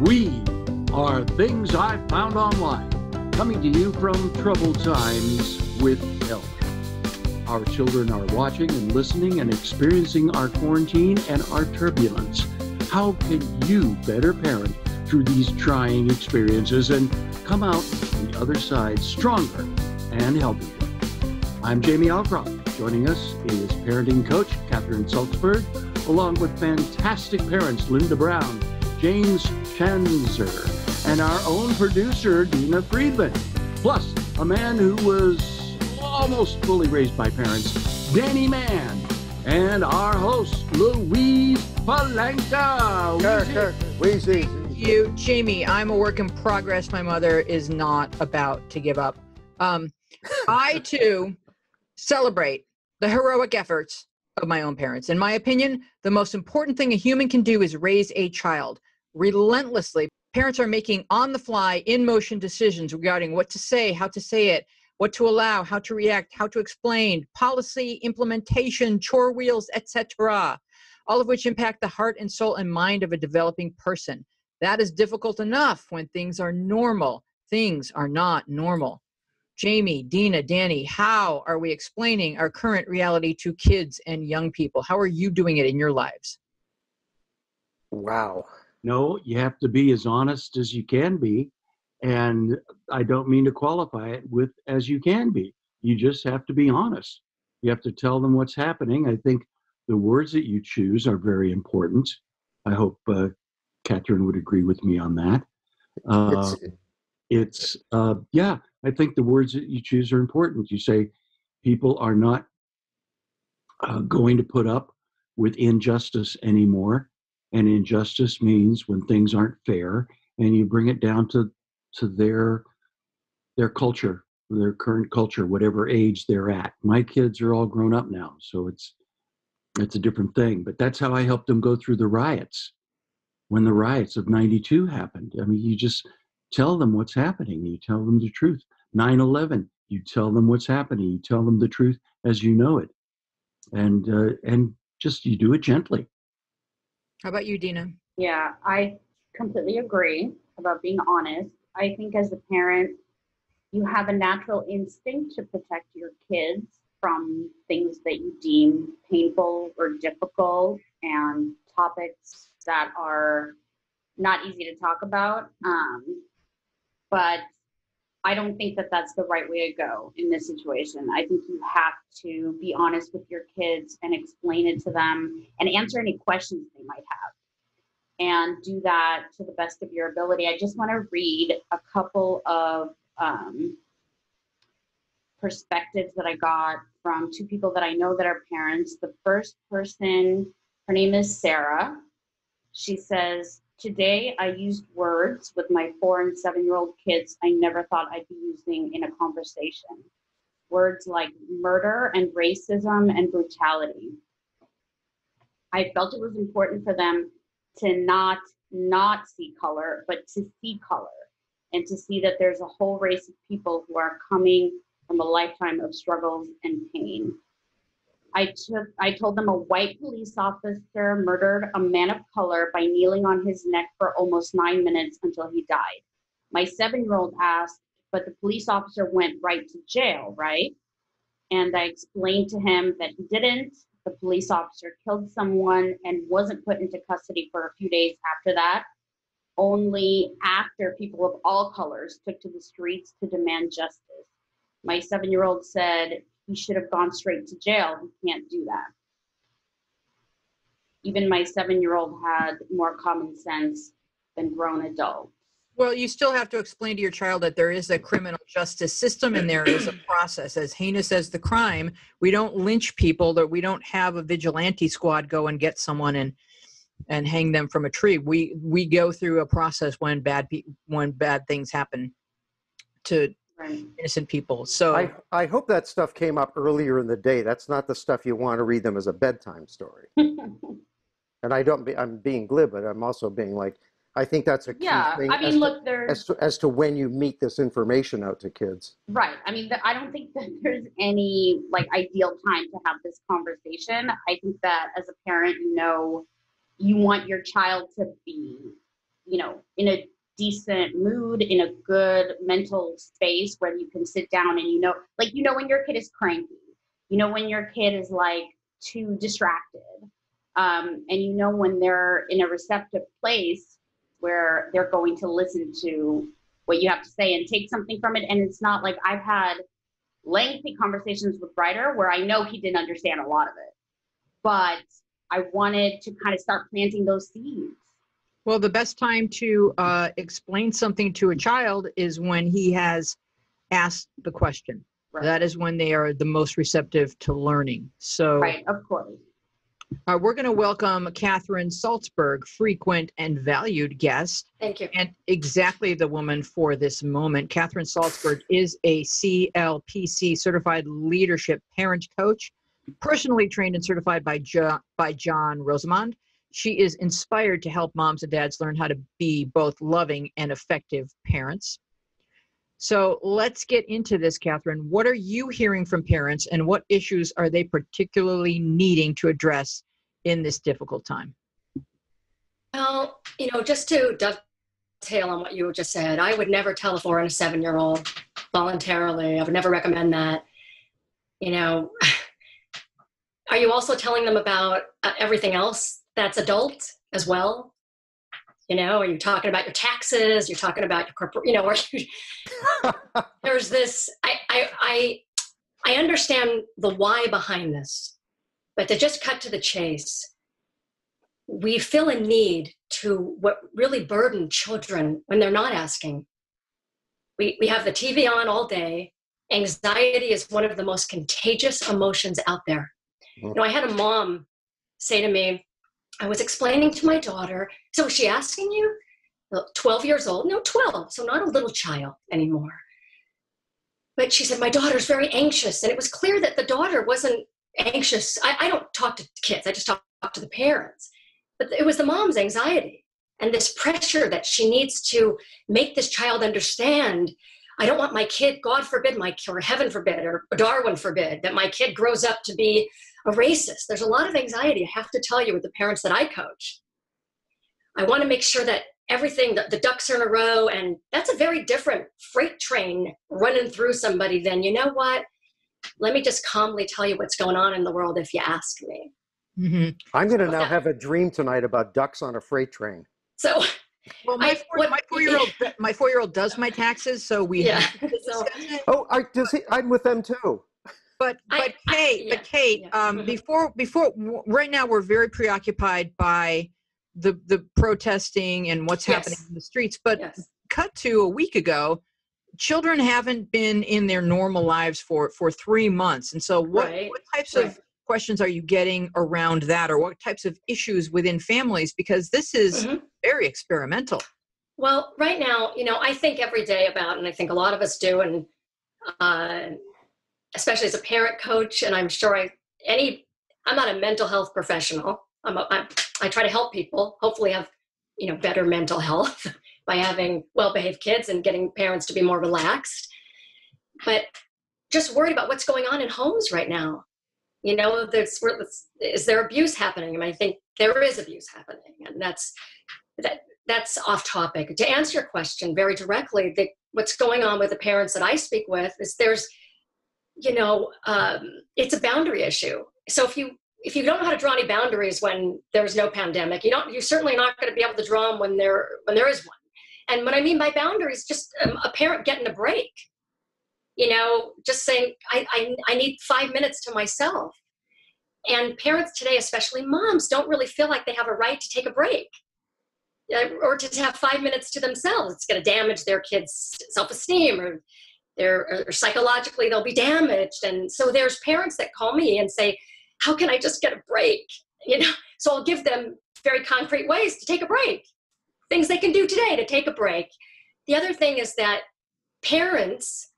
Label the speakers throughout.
Speaker 1: We are Things I Found Online, coming to you from troubled times with help. Our children are watching and listening and experiencing our quarantine and our turbulence. How can you better parent through these trying experiences and come out the other side stronger and healthier? I'm Jamie Alcroft. Joining us is parenting coach Katherine Saltzberg, along with fantastic parents Linda Brown, James Schanzer, and our own producer Dina Friedman, plus a man who was almost fully raised by parents, Danny Mann, and our host Louise Palanker.
Speaker 2: Wheezy.
Speaker 3: you, Jamie. I'm a work in progress. My mother is not about to give up. Um, I too celebrate the heroic efforts of my own parents. In my opinion, the most important thing a human can do is raise a child relentlessly. Parents are making on the fly, in motion decisions regarding what to say, how to say it, what to allow, how to react, how to explain, policy, implementation, chore wheels, etc. All of which impact the heart and soul and mind of a developing person. That is difficult enough when things are normal. Things are not normal. Jamie, Dina, Danny, how are we explaining our current reality to kids and young people? How are you doing it in your lives?
Speaker 2: Wow.
Speaker 1: No, you have to be as honest as you can be. And I don't mean to qualify it with as you can be. You just have to be honest. You have to tell them what's happening. I think the words that you choose are very important. I hope uh, Katherine would agree with me on that. Uh,
Speaker 2: It's,
Speaker 1: uh, yeah, I think the words that you choose are important. You say people are not uh, going to put up with injustice anymore. And injustice means when things aren't fair, and you bring it down to to their their culture, their current culture, whatever age they're at. My kids are all grown up now, so it's it's a different thing. But that's how I helped them go through the riots. When the riots of '92 happened, I mean, you just tell them what's happening. You tell them the truth. 9/11, you tell them what's happening. You tell them the truth as you know it, and uh, and just you do it gently.
Speaker 3: How about you, Dina?
Speaker 4: Yeah, I completely agree about being honest. I think as a parent, you have a natural instinct to protect your kids from things that you deem painful or difficult and topics that are not easy to talk about. Um, but I don't think that that's the right way to go in this situation. I think you have to be honest with your kids and explain it to them and answer any questions they might have and do that to the best of your ability. I just want to read a couple of um, perspectives that I got from two people that I know that are parents. The first person, her name is Sarah. She says, Today I used words with my four and seven year old kids I never thought I'd be using in a conversation. Words like murder and racism and brutality. I felt it was important for them to not not see color, but to see color and to see that there's a whole race of people who are coming from a lifetime of struggles and pain. I took I told them a white police officer murdered a man of color by kneeling on his neck for almost nine minutes until he died. My seven-year-old asked, but the police officer went right to jail, right? And I explained to him that he didn't. The police officer killed someone and wasn't put into custody for a few days after that. Only after people of all colors took to the streets to demand justice. My seven year old said he should have gone straight to jail. He can't do that. Even my seven year old had more common sense than grown adults.
Speaker 3: Well, you still have to explain to your child that there is a criminal justice system and there is a process. As heinous as the crime, we don't lynch people, that we don't have a vigilante squad go and get someone and and hang them from a tree. We we go through a process when bad pe- when bad things happen to
Speaker 4: Right.
Speaker 3: innocent people. So
Speaker 2: I, I hope that stuff came up earlier in the day. That's not the stuff you want to read them as a bedtime story. And I don't be, I'm being glib, but I'm also being like, I think that's a key
Speaker 4: yeah,
Speaker 2: thing
Speaker 4: I
Speaker 2: as,
Speaker 4: mean,
Speaker 2: to,
Speaker 4: look, there's
Speaker 2: as, to, as to when you meet this information out to kids.
Speaker 4: Right. I mean, th- I don't think that there's any like ideal time to have this conversation. I think that as a parent, you know, you want your child to be you know, in a decent mood, in a good mental space where you can sit down and you know, like, you know, when your kid is cranky, you know, when your kid is like too distracted, um, and you know, when they're in a receptive place where they're going to listen to what you have to say and take something from it. And it's not like I've had lengthy conversations with Ryder where I know he didn't understand a lot of it, but I wanted to kind of start planting those seeds.
Speaker 3: Well, the best time to uh, explain something to a child is when he has asked the question. Right. That is when they are the most receptive to learning. So,
Speaker 4: right, of course.
Speaker 3: Uh, we're going to welcome Katherine Saltzberg, frequent and valued guest.
Speaker 5: Thank you.
Speaker 3: And exactly the woman for this moment. Katherine Saltzberg is a CLPC certified leadership parent coach, personally trained and certified by, jo- by John Rosemond. She is inspired to help moms and dads learn how to be both loving and effective parents. So let's get into this, Katherine. What are you hearing from parents and what issues are they particularly needing to address in this difficult time?
Speaker 5: Well, you know, just to dovetail on what you just said, I would never tell a four and a seven year old voluntarily. I would never recommend that. You know, are you also telling them about uh, everything else that's adult as well? you know are you talking about your taxes you're talking about your corporate you know or you, there's this I, I i i understand the why behind this but to just cut to the chase we feel a need to what really burden children when they're not asking we, we have the tv on all day anxiety is one of the most contagious emotions out there mm-hmm. you know i had a mom say to me I was explaining to my daughter, so is she asking you? 12 years old? No, 12, so not a little child anymore. But she said, My daughter's very anxious. And it was clear that the daughter wasn't anxious. I, I don't talk to kids, I just talk, talk to the parents. But it was the mom's anxiety and this pressure that she needs to make this child understand I don't want my kid, God forbid, my or heaven forbid, or Darwin forbid, that my kid grows up to be a racist. There's a lot of anxiety, I have to tell you, with the parents that I coach. I want to make sure that everything, the, the ducks are in a row, and that's a very different freight train running through somebody than, you know what? Let me just calmly tell you what's going on in the world if you ask me.
Speaker 2: Mm-hmm. I'm going to now that, have a dream tonight about ducks on a freight train.
Speaker 5: So,
Speaker 3: well, my, I, four, what, my four-year-old, my four-year-old does my taxes, so we.
Speaker 5: Yeah. so,
Speaker 2: oh, I, does he, I'm with them too.
Speaker 3: But but I, Kate, I, yeah, but Kate, yeah. um, mm-hmm. before before right now we're very preoccupied by the the protesting and what's yes. happening in the streets. But yes. cut to a week ago, children haven't been in their normal lives for for three months, and so what right. what types right. of questions are you getting around that, or what types of issues within families? Because this is mm-hmm. very experimental.
Speaker 5: Well, right now, you know, I think every day about, and I think a lot of us do, and uh, especially as a parent coach, and I'm sure I any I'm not a mental health professional. I'm, a, I'm I try to help people hopefully have you know better mental health by having well-behaved kids and getting parents to be more relaxed. But just worried about what's going on in homes right now. You know, there's is there abuse happening? I mean, I think there is abuse happening, and that's that that's off topic. To answer your question very directly, the, what's going on with the parents that I speak with is there's you know, um, it's a boundary issue. So if you if you don't know how to draw any boundaries when there's no pandemic, you don't. You're certainly not going to be able to draw them when there when there is one. And what I mean by boundaries, just um, a parent getting a break. You know, just saying, I, I I need five minutes to myself. And parents today, especially moms, don't really feel like they have a right to take a break uh, or to have five minutes to themselves. It's going to damage their kids' self esteem or they're psychologically they'll be damaged. And so there's parents that call me and say how can i just get a break? You know so i'll give them very concrete ways to take a break things they can do today to take a break. The other thing is that parents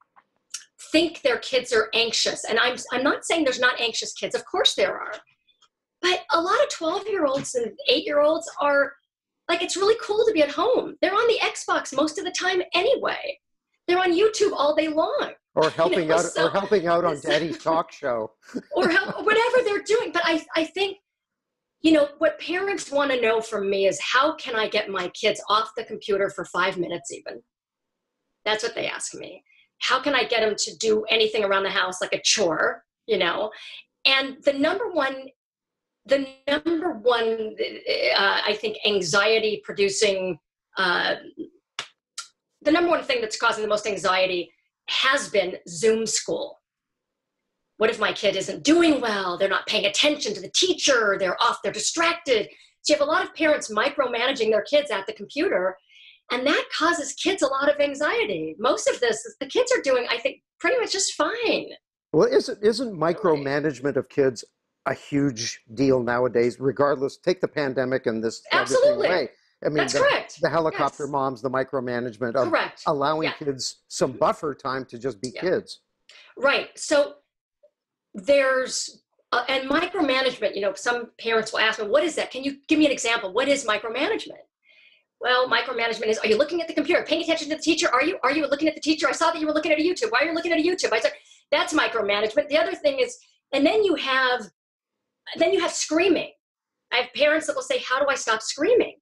Speaker 5: think their kids are anxious and i'm i'm not saying there's not anxious kids of course there are but a lot of 12 year olds and 8 year olds are like it's really cool to be at home. They're on the xbox most of the time anyway they're on YouTube all day long.
Speaker 2: Or helping you know, out, so, or helping out on Daddy's talk show,
Speaker 5: or help, whatever they're doing. But I, I think you know, what parents want to know from me is how can I get my kids off the computer for five minutes, even? That's what they ask me. How can I get them to do anything around the house like a chore, you know? And the number one, the number one, uh, I think, anxiety producing, uh, the number one thing that's causing the most anxiety has been Zoom school what if my kid isn't doing well? They're not paying attention to the teacher, they're off, they're distracted. So you have a lot of parents micromanaging their kids at the computer, and that causes kids a lot of anxiety. Most of this, the kids are doing, I think, pretty much just fine.
Speaker 2: Well, isn't isn't micromanagement of kids a huge deal nowadays? Regardless, take the pandemic and this
Speaker 5: absolutely. I mean, That's
Speaker 2: the,
Speaker 5: correct.
Speaker 2: The helicopter
Speaker 5: yes.
Speaker 2: moms, the micromanagement of
Speaker 5: correct.
Speaker 2: allowing
Speaker 5: yeah.
Speaker 2: kids some buffer time to just be
Speaker 5: yeah.
Speaker 2: kids.
Speaker 5: Right. So there's uh, and micromanagement you know some parents will ask me what is that can you give me an example what is micromanagement well micromanagement is are you looking at the computer paying attention to the teacher are you are you looking at the teacher i saw that you were looking at a youtube why are you looking at a youtube i said that's micromanagement the other thing is and then you have then you have screaming i have parents that will say how do i stop screaming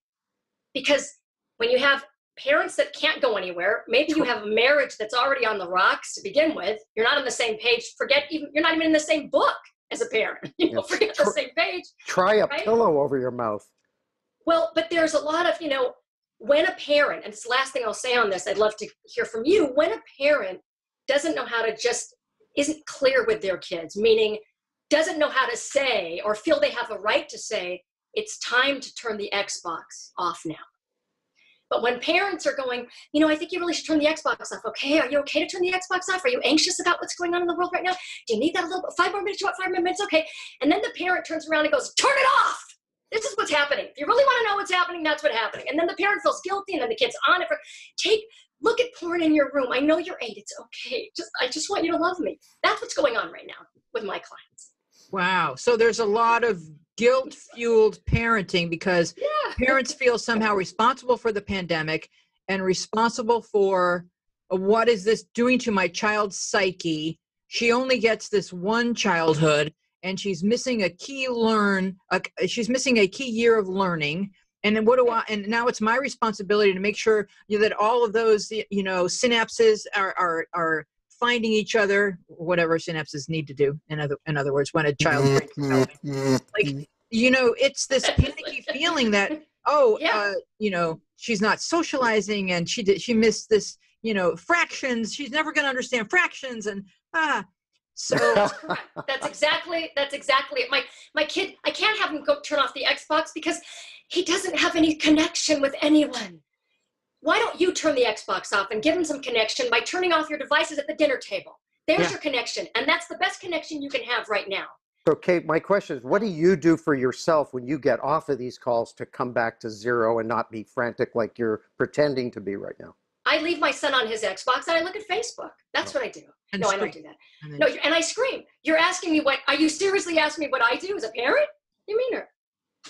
Speaker 5: because when you have parents that can't go anywhere maybe you have a marriage that's already on the rocks to begin with you're not on the same page forget even you're not even in the same book as a parent you know forget the same page
Speaker 2: try a
Speaker 5: right?
Speaker 2: pillow over your mouth.
Speaker 5: Well but there's a lot of you know when a parent and it's the last thing i'll say on this i'd love to hear from you when a parent doesn't know how to just isn't clear with their kids meaning doesn't know how to say or feel they have a right to say it's time to turn the xbox off now but when parents are going, you know, I think you really should turn the Xbox off. Okay, are you okay to turn the Xbox off? Are you anxious about what's going on in the world right now? Do you need that a little bit? Five more minutes? You want five more minutes? Okay. And then the parent turns around and goes, turn it off. This is what's happening. If you really want to know what's happening, that's what's happening. And then the parent feels guilty, and then the kid's on it for take look at porn in your room. I know you're eight. It's okay. Just I just want you to love me. That's what's going on right now with my clients.
Speaker 3: Wow. So there's a lot of guilt fueled parenting because
Speaker 5: yeah.
Speaker 3: parents feel somehow responsible for the pandemic and responsible for uh, what is this doing to my child's psyche she only gets this one childhood and she's missing a key learn uh, she's missing a key year of learning and then what do i and now it's my responsibility to make sure you know, that all of those you know synapses are are are finding each other, whatever synapses need to do. In other, in other words, when a child
Speaker 2: Mm-hmm.
Speaker 3: like you know, it's this panicky feeling that oh, yeah. uh, you know, she's not socializing and she did she missed this, you know, fractions. She's never going to understand fractions and ah. So
Speaker 5: that's exactly that's exactly it. My my kid, I can't have him go turn off the Xbox because he doesn't have any connection with anyone why don't you turn the Xbox off and give them some connection by turning off your devices at the dinner table? There's yeah. your connection. And that's the best connection you can have right now.
Speaker 2: So, Kate, my question is what do you do for yourself when you get off of these calls to come back to zero and not be frantic like you're pretending to be right now?
Speaker 5: I leave my son on his Xbox and I look at Facebook. That's oh. what I do. And no, scream. I don't do that. And no, and I scream. You're asking me what, are you seriously asking me what I do as a parent? You mean her?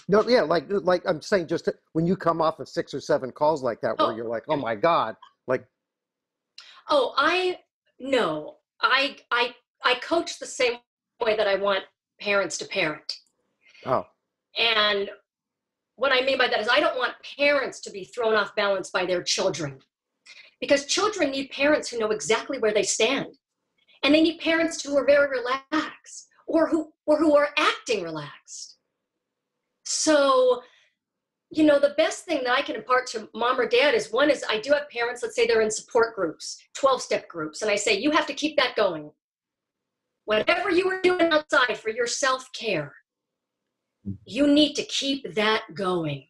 Speaker 2: No, yeah, like uh, like I'm saying, just when you come off of six or seven calls like that, where oh. you're like, oh my god, like.
Speaker 5: Oh, I no, I I I coach the same way that I want parents to parent.
Speaker 2: Oh.
Speaker 5: And what I mean by that is I don't want parents to be thrown off balance by their children. Because children need parents who know exactly where they stand. And they need parents who are very relaxed or who or who are acting relaxed. So, you know, the best thing that I can impart to mom or dad is one is I do have parents, let's say they're in support groups, 12 step groups, and I say, you have to keep that going. Whatever you are doing outside for your self care, you need to keep that going.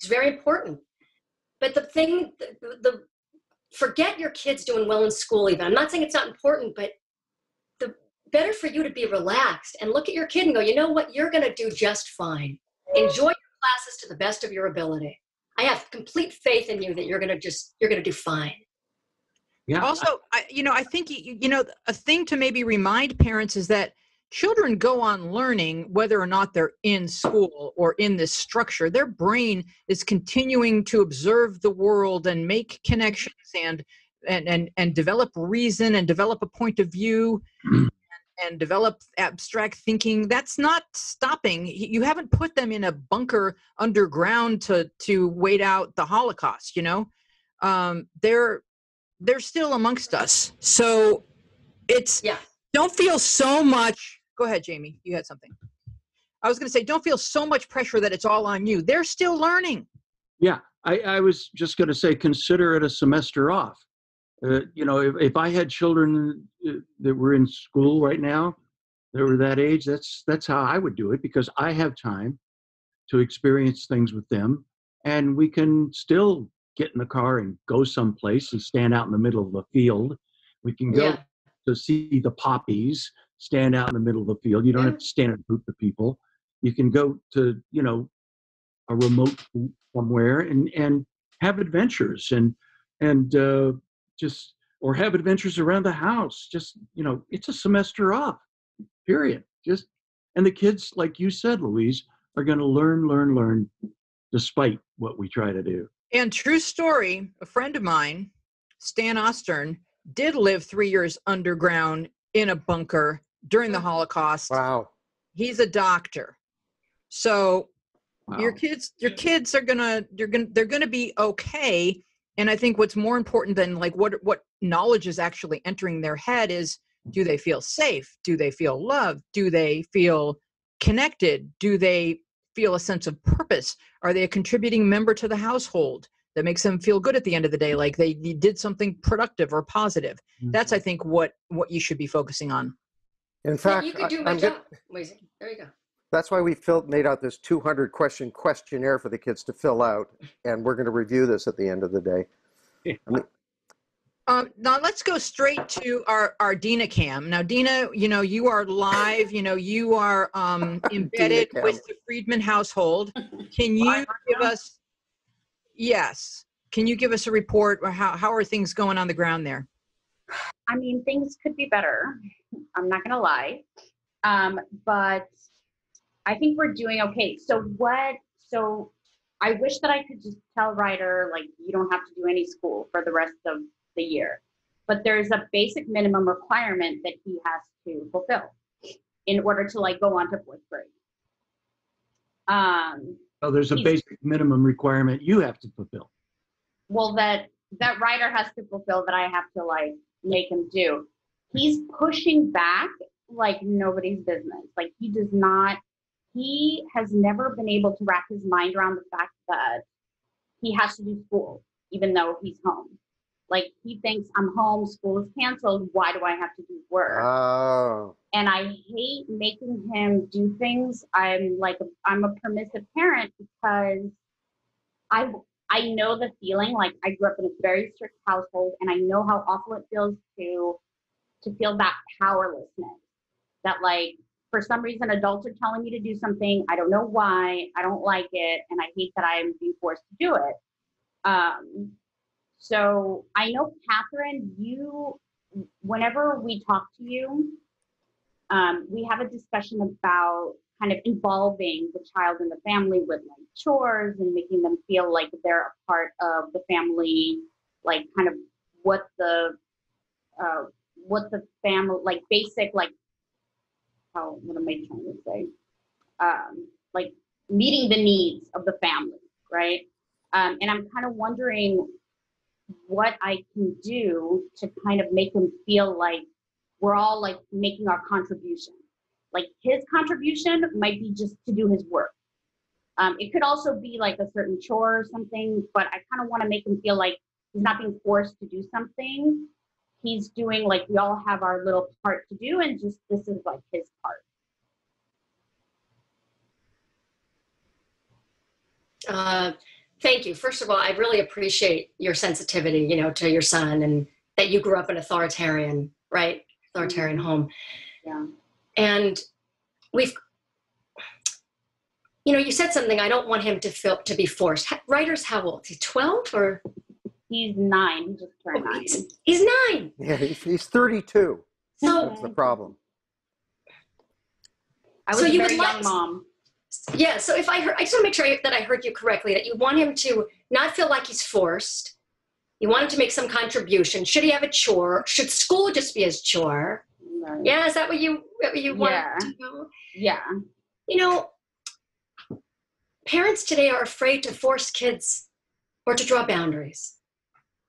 Speaker 5: It's very important. But the thing, the, the forget your kids doing well in school, even. I'm not saying it's not important, but the better for you to be relaxed and look at your kid and go, you know what, you're going to do just fine enjoy your classes to the best of your ability. I have complete faith in you that you're going to just you're going to do fine.
Speaker 3: Yeah. Also I, you know i think you, you know a thing to maybe remind parents is that children go on learning whether or not they're in school or in this structure. Their brain is continuing to observe the world and make connections and and and, and develop reason and develop a point of view and develop abstract thinking that's not stopping. You haven't put them in a bunker underground to to wait out the holocaust you know? Um, they're they're still amongst us. So it's
Speaker 5: Yeah.
Speaker 3: don't feel so much go ahead jamie you had something. I was going to say don't feel so much pressure that it's all on you. They're still learning.
Speaker 1: Yeah, I, I was just going to say consider it a semester off. Uh, you know, if, if I had children uh, that were in school right now, that were that age, that's that's how I would do it because I have time to experience things with them, and we can still get in the car and go someplace and stand out in the middle of the field. We can go
Speaker 5: Yeah.
Speaker 1: to see the poppies, stand out in the middle of the field. You don't
Speaker 5: Yeah.
Speaker 1: have to stand in a group of people. You can go to, you know, a remote somewhere and and have adventures and and uh, just or have adventures around the house. Just you know, it's a semester off. Period. Just and the kids, like you said, Louise, are going to learn, learn, learn, despite what we try to do.
Speaker 3: And true story, a friend of mine, Stan Ostern, did live three years underground in a bunker during the oh. Holocaust.
Speaker 2: Wow.
Speaker 3: He's a doctor. So your kids your kids are gonna you're gonna they're gonna be okay. And I think what's more important than like what what knowledge is actually entering their head is do they feel safe? Do they feel loved? Do they feel connected? Do they feel a sense of purpose? Are they a contributing member to the household that makes them feel good at the end of the day, like they, they did something productive or positive? That's, I mm-hmm. think, what what you should be focusing on.
Speaker 2: In
Speaker 5: Yeah,
Speaker 2: fact,
Speaker 5: you could do
Speaker 2: I-
Speaker 5: my
Speaker 2: I'm get-
Speaker 5: job. Wait, there you go.
Speaker 2: That's why we filled, made out this 200 question questionnaire for the kids to fill out, and we're going to review this at the end of the day.
Speaker 3: Um, now let's go straight to our, our Dina cam. Now, Dina, you know, you are live, you know, you are um, embedded with the Friedman household. Can you give us, yes, can you give us a report or how, how are things going on the ground there?
Speaker 4: I mean, things could be better. I'm not gonna lie, um, but I think we're doing okay. So what? So I wish that I could just tell Ryder like you don't have to do any school for the rest of the year, but there's a basic minimum requirement that he has to fulfill in order to like go on to fourth grade. Um,
Speaker 1: Oh, there's a basic minimum requirement you have to fulfill.
Speaker 4: well that that Ryder has to fulfill that I have to like make him do. He's pushing back like nobody's business. Like he does not he has never been able to wrap his mind around the fact that he has to do school even though he's home. Like he thinks I'm home, school is canceled, why do I have to do work?
Speaker 2: Oh,
Speaker 4: and I hate making him do things. I'm like I'm a permissive parent because I I know the feeling. Like I grew up in a very strict household, and I know how awful it feels to to feel that powerlessness. That like for some reason adults are telling me to do something. I don't know why. I don't like it, and I hate that I'm being forced to do it. Um, so I know Katherine, you whenever we talk to you, um, we have a discussion about kind of involving the child and the family with like chores and making them feel like they're a part of the family, like kind of what the uh, what the family like basic like how what am I trying to say? Um, like meeting the needs of the family, right? Um, and I'm kind of wondering what I can do to kind of make them feel like we're all like making our contribution. Like his contribution might be just to do his work. Um, it could also be like a certain chore or something, but I kind of want to make him feel like he's not being forced to do something. He's doing like we all have our little part to do, and just this is like his part.
Speaker 5: Uh, thank you. First of all, I really appreciate your sensitivity, you know, to your son and that you grew up in authoritarian, right? Authoritarian home.
Speaker 4: Yeah.
Speaker 5: And we've, you know, you said something. I don't want him to feel to be forced. Ryder's how old? Is he twelve or
Speaker 4: He's nine, he just turned
Speaker 5: oh,
Speaker 4: nine.
Speaker 5: he's, he's nine?
Speaker 2: yeah, he's, he's 32.
Speaker 5: So
Speaker 2: That's the problem.
Speaker 4: I was
Speaker 5: So
Speaker 4: a
Speaker 5: you
Speaker 4: very
Speaker 5: would
Speaker 4: young
Speaker 5: like-
Speaker 4: mom.
Speaker 5: Yeah, so if I heard, I just want to make sure that I heard you correctly, that you want him to not feel like he's forced. You want him to make some contribution. Should he have a chore? Should school just be his chore?
Speaker 4: Right.
Speaker 5: Yeah, is that what you what you want
Speaker 4: Yeah.
Speaker 5: to know?
Speaker 4: Yeah.
Speaker 5: You know, parents today are afraid to force kids or to draw boundaries.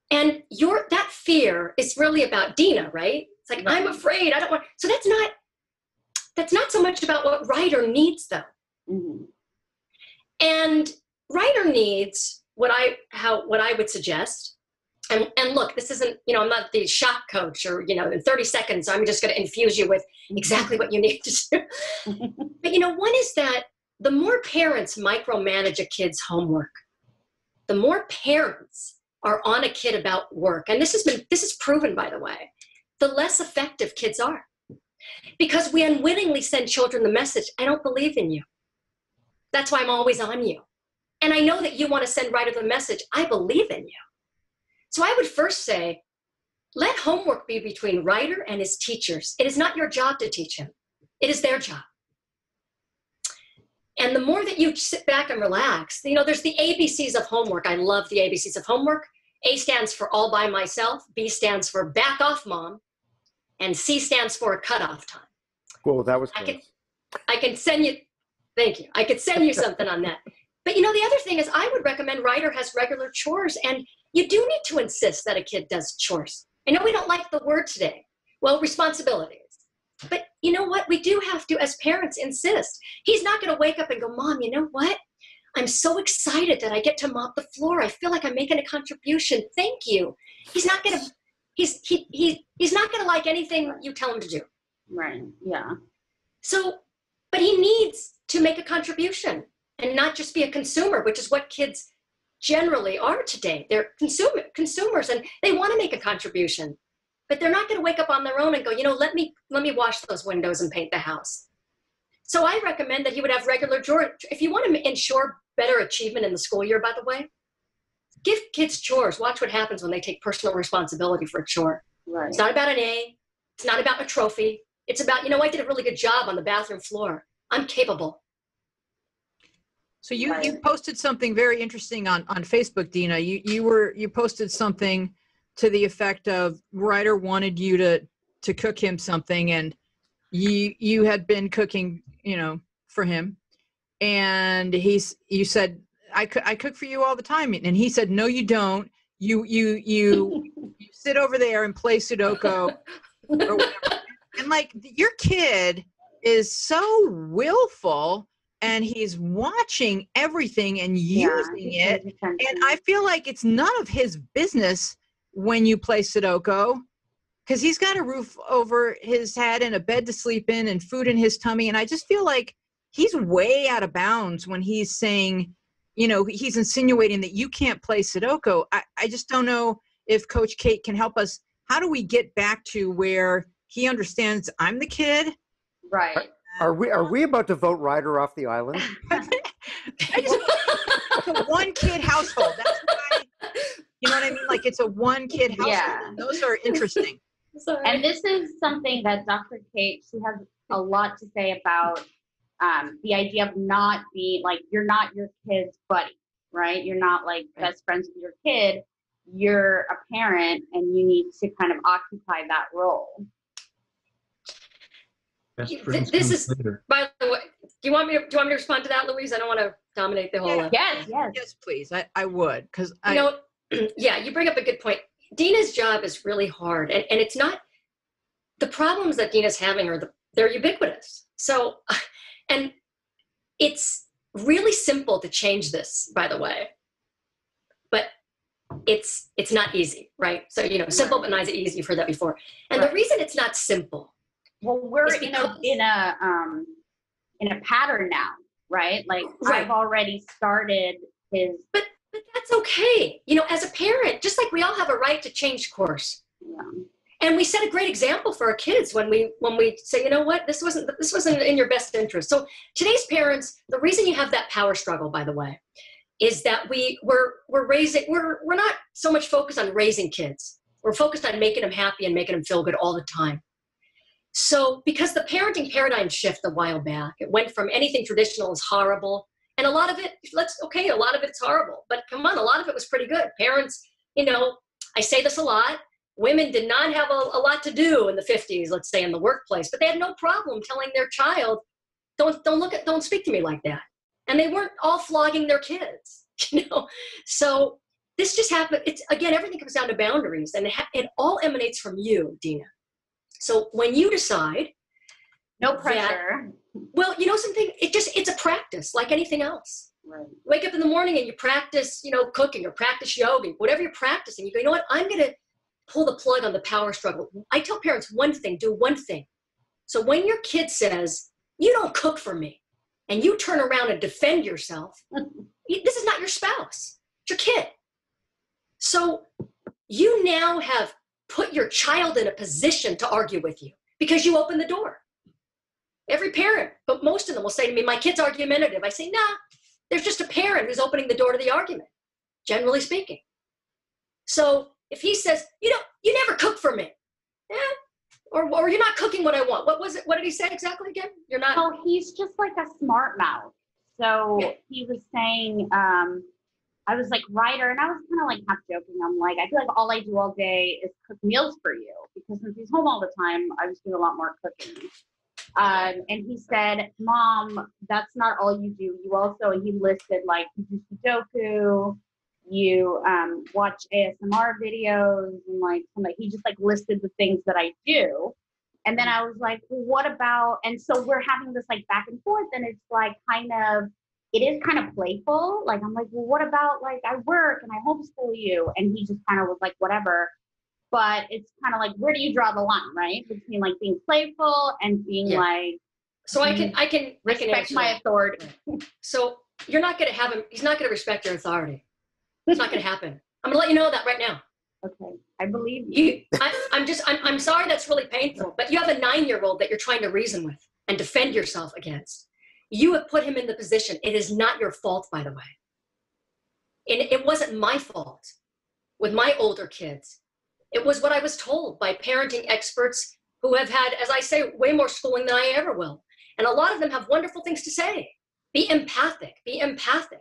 Speaker 5: And your that fear is really about Dina, right? It's like I'm afraid. I don't want. So that's not that's not so much about what Ryder needs, though.
Speaker 4: hmm
Speaker 5: And Ryder needs what I how what I would suggest. And and look, this isn't you know I'm not the shock coach or you know in 30 seconds I'm just going to infuse you with exactly what you need to do. but you know one is that the more parents micromanage a kid's homework, the more parents are on a kid about work, and this has been this is proven by the way, the less effective kids are. Because we unwittingly send children the message, I don't believe in you. That's why I'm always on you. And I know that you want to send Ryder the message, I believe in you. So I would first say, let homework be between Ryder and his teachers. It is not your job to teach him, it is their job. And the more that you sit back and relax, you know, there's the ABCs of homework. I love the ABCs of homework. A stands for all by myself, B stands for back off, mom, and C stands for a cutoff time.
Speaker 2: Whoa, that was
Speaker 5: I can, I can send you, thank you. I could send you something on that. But you know, the other thing is, I would recommend Ryder has regular chores, and you do need to insist that a kid does chores. I know we don't like the word today. Well, responsibilities. But you know what? We do have to, as parents, insist. He's not going to wake up and go, Mom, you know what? I'm so excited that I get to mop the floor. I feel like I'm making a contribution. Thank you. He's not going to. He's he, he he's not going to like anything you tell him to do.
Speaker 4: Right. Yeah.
Speaker 5: So, but he needs to make a contribution and not just be a consumer, which is what kids generally are today. They're consumer consumers and they want to make a contribution, but they're not going to wake up on their own and go, you know, let me let me wash those windows and paint the house. So I recommend that he would have regular chores. If you want to ensure better achievement in the school year, by the way, give kids chores. Watch what happens when they take personal responsibility for a chore.
Speaker 4: Right.
Speaker 5: It's not about an A. It's not about a trophy. It's about, you know, I did a really good job on the bathroom floor. I'm capable.
Speaker 3: So you you posted something very interesting on on Facebook, Dina. You you were you posted something to the effect of Ryder wanted you to to cook him something, and you you had been cooking, you know, for him, and he's you said I cook I cook for you all the time, and he said no, you don't. You you you you sit over there and play Sudoku. And like your kid is so willful and he's watching everything and using it. And I feel like it's none of his business when you play Sudoku because he's got a roof over his head and a bed to sleep in and food in his tummy. And I just feel like he's way out of bounds when he's saying, you know, he's insinuating that you can't play Sudoku. I, I just don't know if Coach Kate can help us. How do we get back to where he understands I'm the kid?
Speaker 4: right.
Speaker 2: Are we are we about to vote Ryder off the island?
Speaker 3: I just it's a one kid household. That's why you know what I mean? Like it's a one kid household.
Speaker 4: Yeah.
Speaker 3: Those are interesting.
Speaker 5: Sorry.
Speaker 4: And this is something that Dr. Kate, she has a lot to say about um, the idea of not being like, you're not your kid's buddy, right? You're not like best friends with your kid. You're a parent and you need to kind of occupy that role.
Speaker 1: Best
Speaker 5: Th- this is-
Speaker 1: later.
Speaker 5: By the way, do you want me to, do you want me to respond to that, Louise? I don't want to dominate the whole.
Speaker 3: Yeah.
Speaker 4: Yes, yes.
Speaker 3: Yes, please. I, I would because I
Speaker 5: you know, yeah, you bring up a good point. Dina's job is really hard, and, and it's not the problems that Dina's having are the, they're ubiquitous. So, and it's really simple to change this, by the way, but it's it's not easy, right? So you know, simple but not easy. You've heard that before. And the reason it's not simple,
Speaker 4: Well, we're in a in a um in a pattern now, right? Like
Speaker 5: Right.
Speaker 4: I've already started his
Speaker 5: but but that's okay. You know, as a parent, just like we all have a right to change course.
Speaker 4: yeah,
Speaker 5: and we set a great example for our kids when we when we say you know what? This wasn't this wasn't in your best interest. So today's parents the reason you have that power struggle by the way is that we we're we're raising we're we're not so much focused on raising kids. We're focused on making them happy and making them feel good all the time. So because the parenting paradigm shift a while back it went from anything traditional is horrible and a lot of it let's okay a lot of it's horrible but come on a lot of it was pretty good. Parents you know i say this a lot women did not have a, a, lot to do in the 50s let's say in the workplace but they had no problem telling their child don't don't look at don't speak to me like that. And they weren't all flogging their kids you know? So this just happened it's again everything comes down to boundaries and it, ha- it all emanates from you dina. So when you decide
Speaker 4: no pressure
Speaker 5: well you know something? It just it's a practice like anything else. Right. wake up in the morning and you practice you know cooking or practice yoga whatever you're practicing you go you know what? I'm going to pull the plug on the power struggle. I tell parents one thing do one thing. So when your kid says you don't cook for me and you turn around and defend yourself this is not your spouse it's your kid. So you now have put your child in a position to argue with you because you open the door. Every parent, but most of them will say to me, My kid's argumentative. I say, Nah, there's just a parent who's opening the door to the argument, generally speaking. So if he says, You know, you never cook for me, yeah, or, or you're not cooking what I want. What was it? What did he say exactly again? You're not.
Speaker 4: Oh, he's just like a smart mouth. So yeah. he was saying, um, I was like Ryder, and I was kind of like half joking. I'm like, I feel like all I do all day is cook meals for you because since he's home all the time, I was doing a lot more cooking. Um, and he said, "Mom, that's not all you do. You also he listed like you do Sudoku, you um, watch ASMR videos, and like like he just like listed the things that I do." And then I was like, well, "What about?" And so we're having this like back and forth, and it's like kind of it is kind of playful. Like I'm like, well, what about like I work and I homeschool you? And he just kind of was like, whatever. But it's kind of like, where do you draw the line, right? Between like being playful and being yeah. like.
Speaker 5: So I can, mm. I can
Speaker 4: respect I can my authority.
Speaker 5: So you're not going to have him. He's not going to respect your authority. It's not going to happen. I'm going to let you know that right now.
Speaker 4: Okay, I believe you. you
Speaker 5: I, I'm just, I'm, I'm sorry that's really painful, but you have a nine year old that you're trying to reason with and defend yourself against. You have put him in the position. It is not your fault, by the way. And it wasn't my fault with my older kids. It was what I was told by parenting experts who have had, as I say, way more schooling than I ever will. And a lot of them have wonderful things to say. Be empathic, be empathic.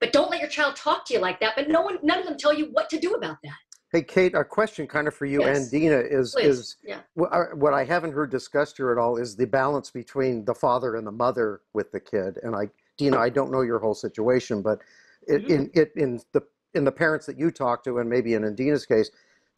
Speaker 5: But don't let your child talk to you like that. But no one, none of them tell you what to do about that.
Speaker 2: Hey, Kate, a question kind of for you yes. and Dina is Please. is yeah. what I haven't heard discussed here at all is the balance between the father and the mother with the kid. And I, Dina, I don't know your whole situation, but mm-hmm. in it in the in the parents that you talk to, and maybe in Dina's case,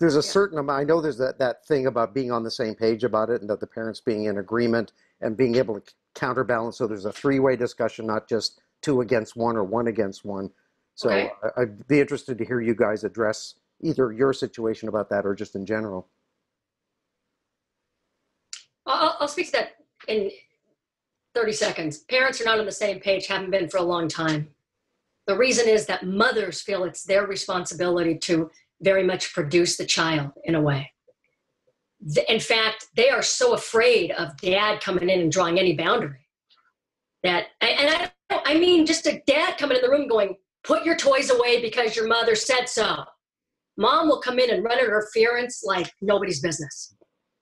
Speaker 2: there's a certain amount. I know there's that that thing about being on the same page about it, and that the parents being in agreement and being able to counterbalance. So there's a three way discussion, not just two against one or one against one. So okay. I, I'd be interested to hear you guys address either your situation about that or just in general.
Speaker 5: I'll, I'll speak to that in 30 seconds. Parents are not on the same page, haven't been for a long time. The reason is that mothers feel it's their responsibility to very much produce the child in a way. In fact, they are so afraid of dad coming in and drawing any boundary that, and I, I mean just a dad coming in the room going, put your toys away because your mother said so. Mom will come in and run interference like nobody's business.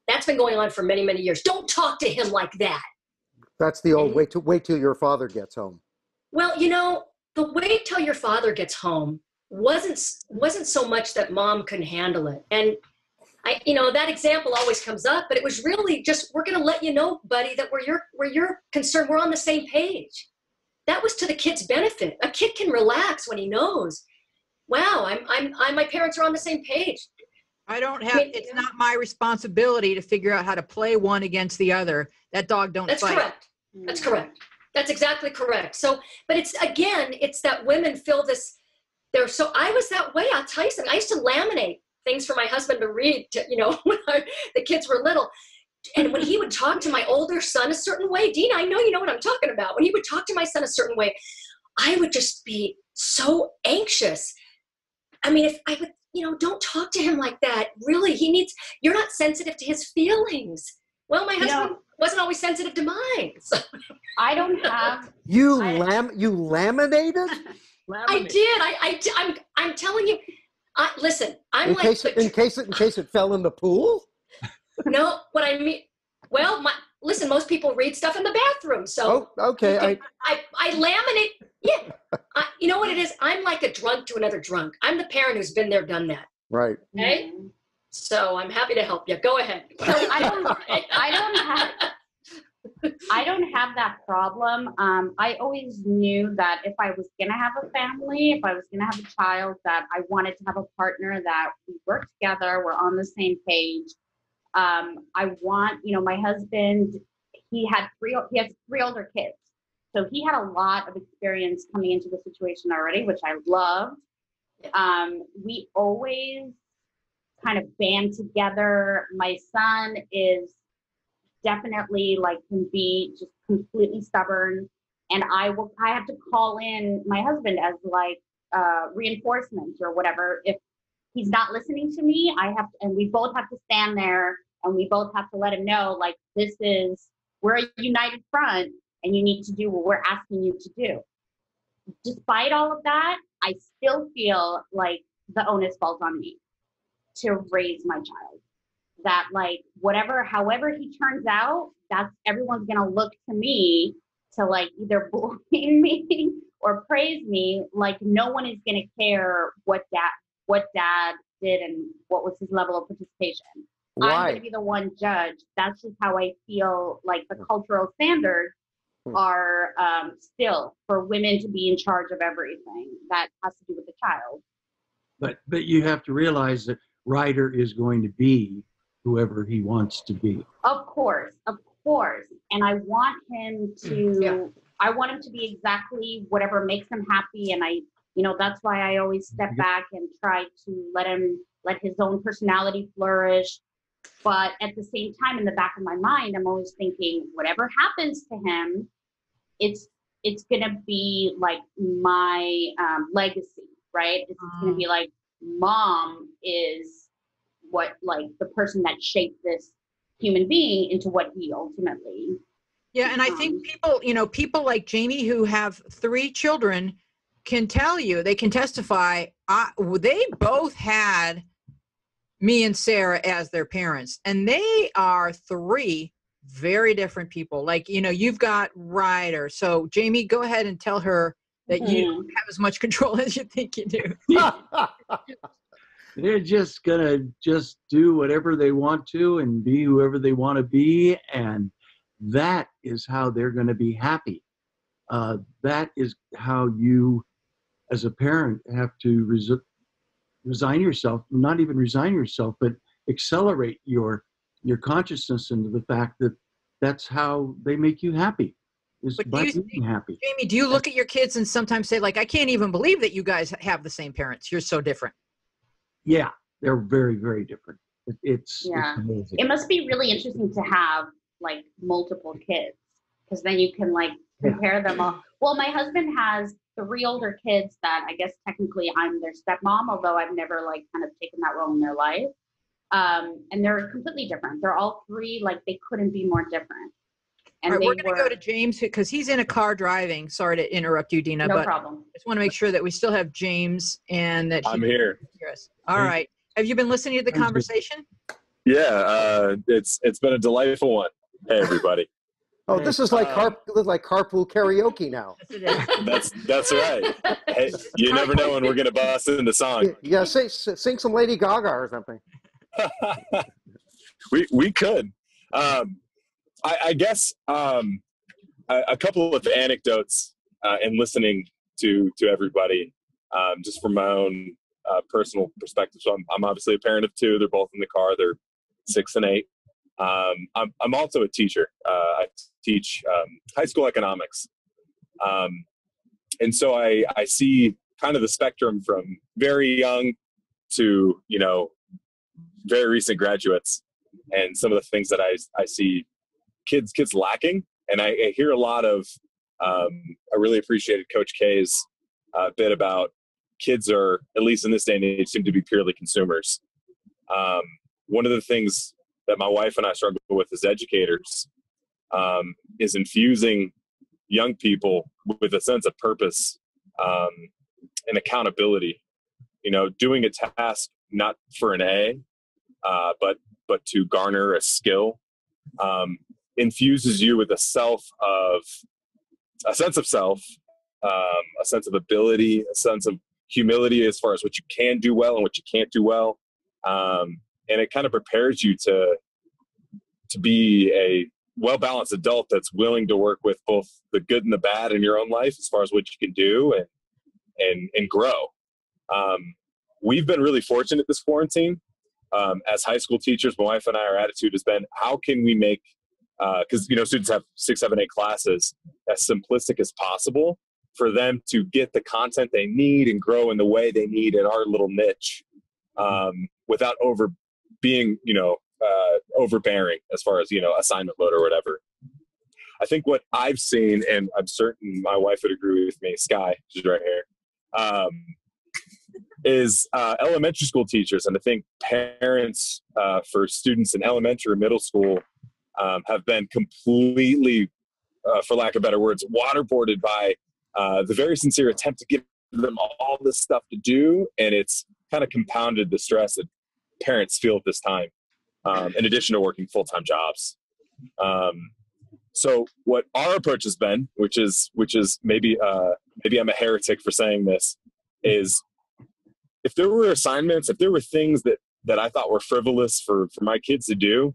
Speaker 5: That's been going on for many, many years. Don't talk to him like that.
Speaker 2: That's the old and, wait till wait till your father gets home.
Speaker 5: Well, you know, the wait till your father gets home wasn't wasn't so much that mom couldn't handle it. And I, you know, that example always comes up, but it was really just we're going to let you know, buddy, that where you're where you're concerned, we're on the same page. That was to the kid's benefit. A kid can relax when he knows wow, I'm, I'm, I'm, my parents are on the same page.
Speaker 3: I don't have, it's not my responsibility to figure out how to play one against the other. That dog don't
Speaker 5: That's
Speaker 3: fight.
Speaker 5: correct. That's correct. That's exactly correct. So, but it's again, it's that women feel this, they're so, I was that way. I'll tell you something. I used to laminate things for my husband to read, to, you know, when I, the kids were little. And when he would talk to my older son a certain way, Dean, I know you know what I'm talking about. When he would talk to my son a certain way, I would just be so anxious I mean, if I would, you know, don't talk to him like that. Really, he needs, you're not sensitive to his feelings. Well, my husband you know, wasn't always sensitive to mine. So.
Speaker 4: I don't have.
Speaker 2: You I, lam, you laminated?
Speaker 5: I did. I, I, I'm, I'm telling you. I, listen, I'm
Speaker 2: in
Speaker 5: like.
Speaker 2: Case, in case it, in case it fell in the pool.
Speaker 5: no, what I mean. Well, my, listen, most people read stuff in the bathroom, so.
Speaker 2: Oh, okay.
Speaker 5: Can, I, I, I laminate yeah. I, you know what it is? I'm like a drunk to another drunk. I'm the parent who's been there, done that.
Speaker 2: Right.
Speaker 5: Okay. So I'm happy to help you. Go ahead.
Speaker 4: So I don't, I don't have, I don't have that problem. Um, I always knew that if I was gonna have a family, if I was gonna have a child, that I wanted to have a partner that we work together, we're on the same page. Um, I want, you know, my husband, he had three, he has three older kids. So he had a lot of experience coming into the situation already, which I loved. Um, we always kind of band together. My son is definitely like can be just completely stubborn. And i will i have to call in my husband as like uh reinforcement or whatever. If he's not listening to me i have to, and we both have to stand there and we both have to let him know like this is we're a united front and you need to do what we're asking you to do. Despite all of that i still feel like the onus falls on me to raise my child that like whatever however he turns out that's everyone's gonna look to me to like either blame me or praise me. Like no one is gonna care what dad what dad did and what was his level of participation.
Speaker 2: Why?
Speaker 4: i'm gonna be the one judge. That's just how i feel like the cultural standards hmm. are um, still for women to be in charge of everything. That has to do with the child.
Speaker 1: But but you have to realize that Ryder is going to be whoever he wants to be.
Speaker 4: Of course, of course. And I want him to yeah. I want him to be exactly whatever makes him happy and I you know that's why I always step back and try to let him let his own personality flourish. But at the same time in the back of my mind I'm always thinking whatever happens to him it's it's gonna be like my um, legacy, right? It's, it's gonna be mm. like mom is what like the person that shaped this human being into what he ultimately
Speaker 3: yeah and i think people you know people like jamie who have three children can tell you they can testify I, they both had me and sarah as their parents and they are three very different people. Like you know you've got ryder. So jamie go ahead and tell her that mm-hmm. you have as much control as you think you do
Speaker 1: they're just gonna just do whatever they want to and be whoever they want to be and that is how they're going to be happy. Uh, that is how you as a parent have to res- resign yourself not even resign yourself but accelerate your your consciousness into the fact that that's how they make you happy is but by you, being happy.
Speaker 3: Jamie do you look at your kids and sometimes say like i can't even believe that you guys have the same parents. You're so different
Speaker 1: yeah, they're very, very different. It, it's,
Speaker 4: yeah.
Speaker 1: It's amazing.
Speaker 4: It must be really interesting to have like multiple kids because then you can like compare yeah. them all. Well, my husband has three older kids that I guess technically I'm their stepmom, although I've never like kind of taken that role in their life. Um, and they're completely different. They're all three like they couldn't be more different.
Speaker 3: And right, we're going to go to James because he's in a car driving. Sorry to interrupt you, Dina.
Speaker 4: No
Speaker 3: but
Speaker 4: problem.
Speaker 3: I just want to make sure that we still have James and that
Speaker 6: I'm here. Hear
Speaker 3: All right. Have you been listening to the conversation?
Speaker 6: Yeah, uh, it's it's been a delightful one. Hey, everybody.
Speaker 2: Oh, this is like uh, car, like carpool karaoke now.
Speaker 6: that's that's right. Hey, you never know when we're gonna bust into song.
Speaker 2: Yeah, sing, sing some Lady Gaga or something.
Speaker 6: we we could. Um, I, I guess um, a, a, couple of anecdotes uh, in listening to to everybody, um, just from my own uh, personal perspective. So I'm, I'm obviously a parent of two. They're both in the car. They're six and eight. Um, I'm, I'm also a teacher. Uh, I teach um, high school economics, um, and so I I see kind of the spectrum from very young to you know very recent graduates and some of the things that I, I see kids kids lacking. And I, I hear a lot of um, I really appreciated Coach K's uh, bit about kids are at least in this day and age seem to be purely consumers. Um, one of the things that my wife and I struggle with as educators um, is infusing young people with a sense of purpose um, and accountability. You know, doing a task not for an A, uh, but but to garner a skill. Um, infuses you with a self of a sense of self, um, a sense of ability, a sense of humility as far as what you can do well and what you can't do well. Um, and it kind of prepares you to to be a well balanced adult that's willing to work with both the good and the bad in your own life as far as what you can do and and and grow. Um, we've been really fortunate this quarantine. Um, as high school teachers, my wife and I, our attitude has been, how can we make because uh, you know students have six, seven, eight classes as simplistic as possible for them to get the content they need and grow in the way they need in our little niche um, without over being you know uh, overbearing as far as you know assignment load or whatever. I think what I've seen, and I'm certain my wife would agree with me, Sky, she's right here, um, is uh, elementary school teachers, and I think parents uh, for students in elementary or middle school um, have been completely, uh, for lack of better words, waterboarded by uh, the very sincere attempt to give them all this stuff to do, and it's kind of compounded the stress that parents feel at this time um, in addition to working full-time jobs. Um, so what our approach has been which is which is maybe uh, maybe i'm a heretic for saying this is if there were assignments if there were things that that i thought were frivolous for for my kids to do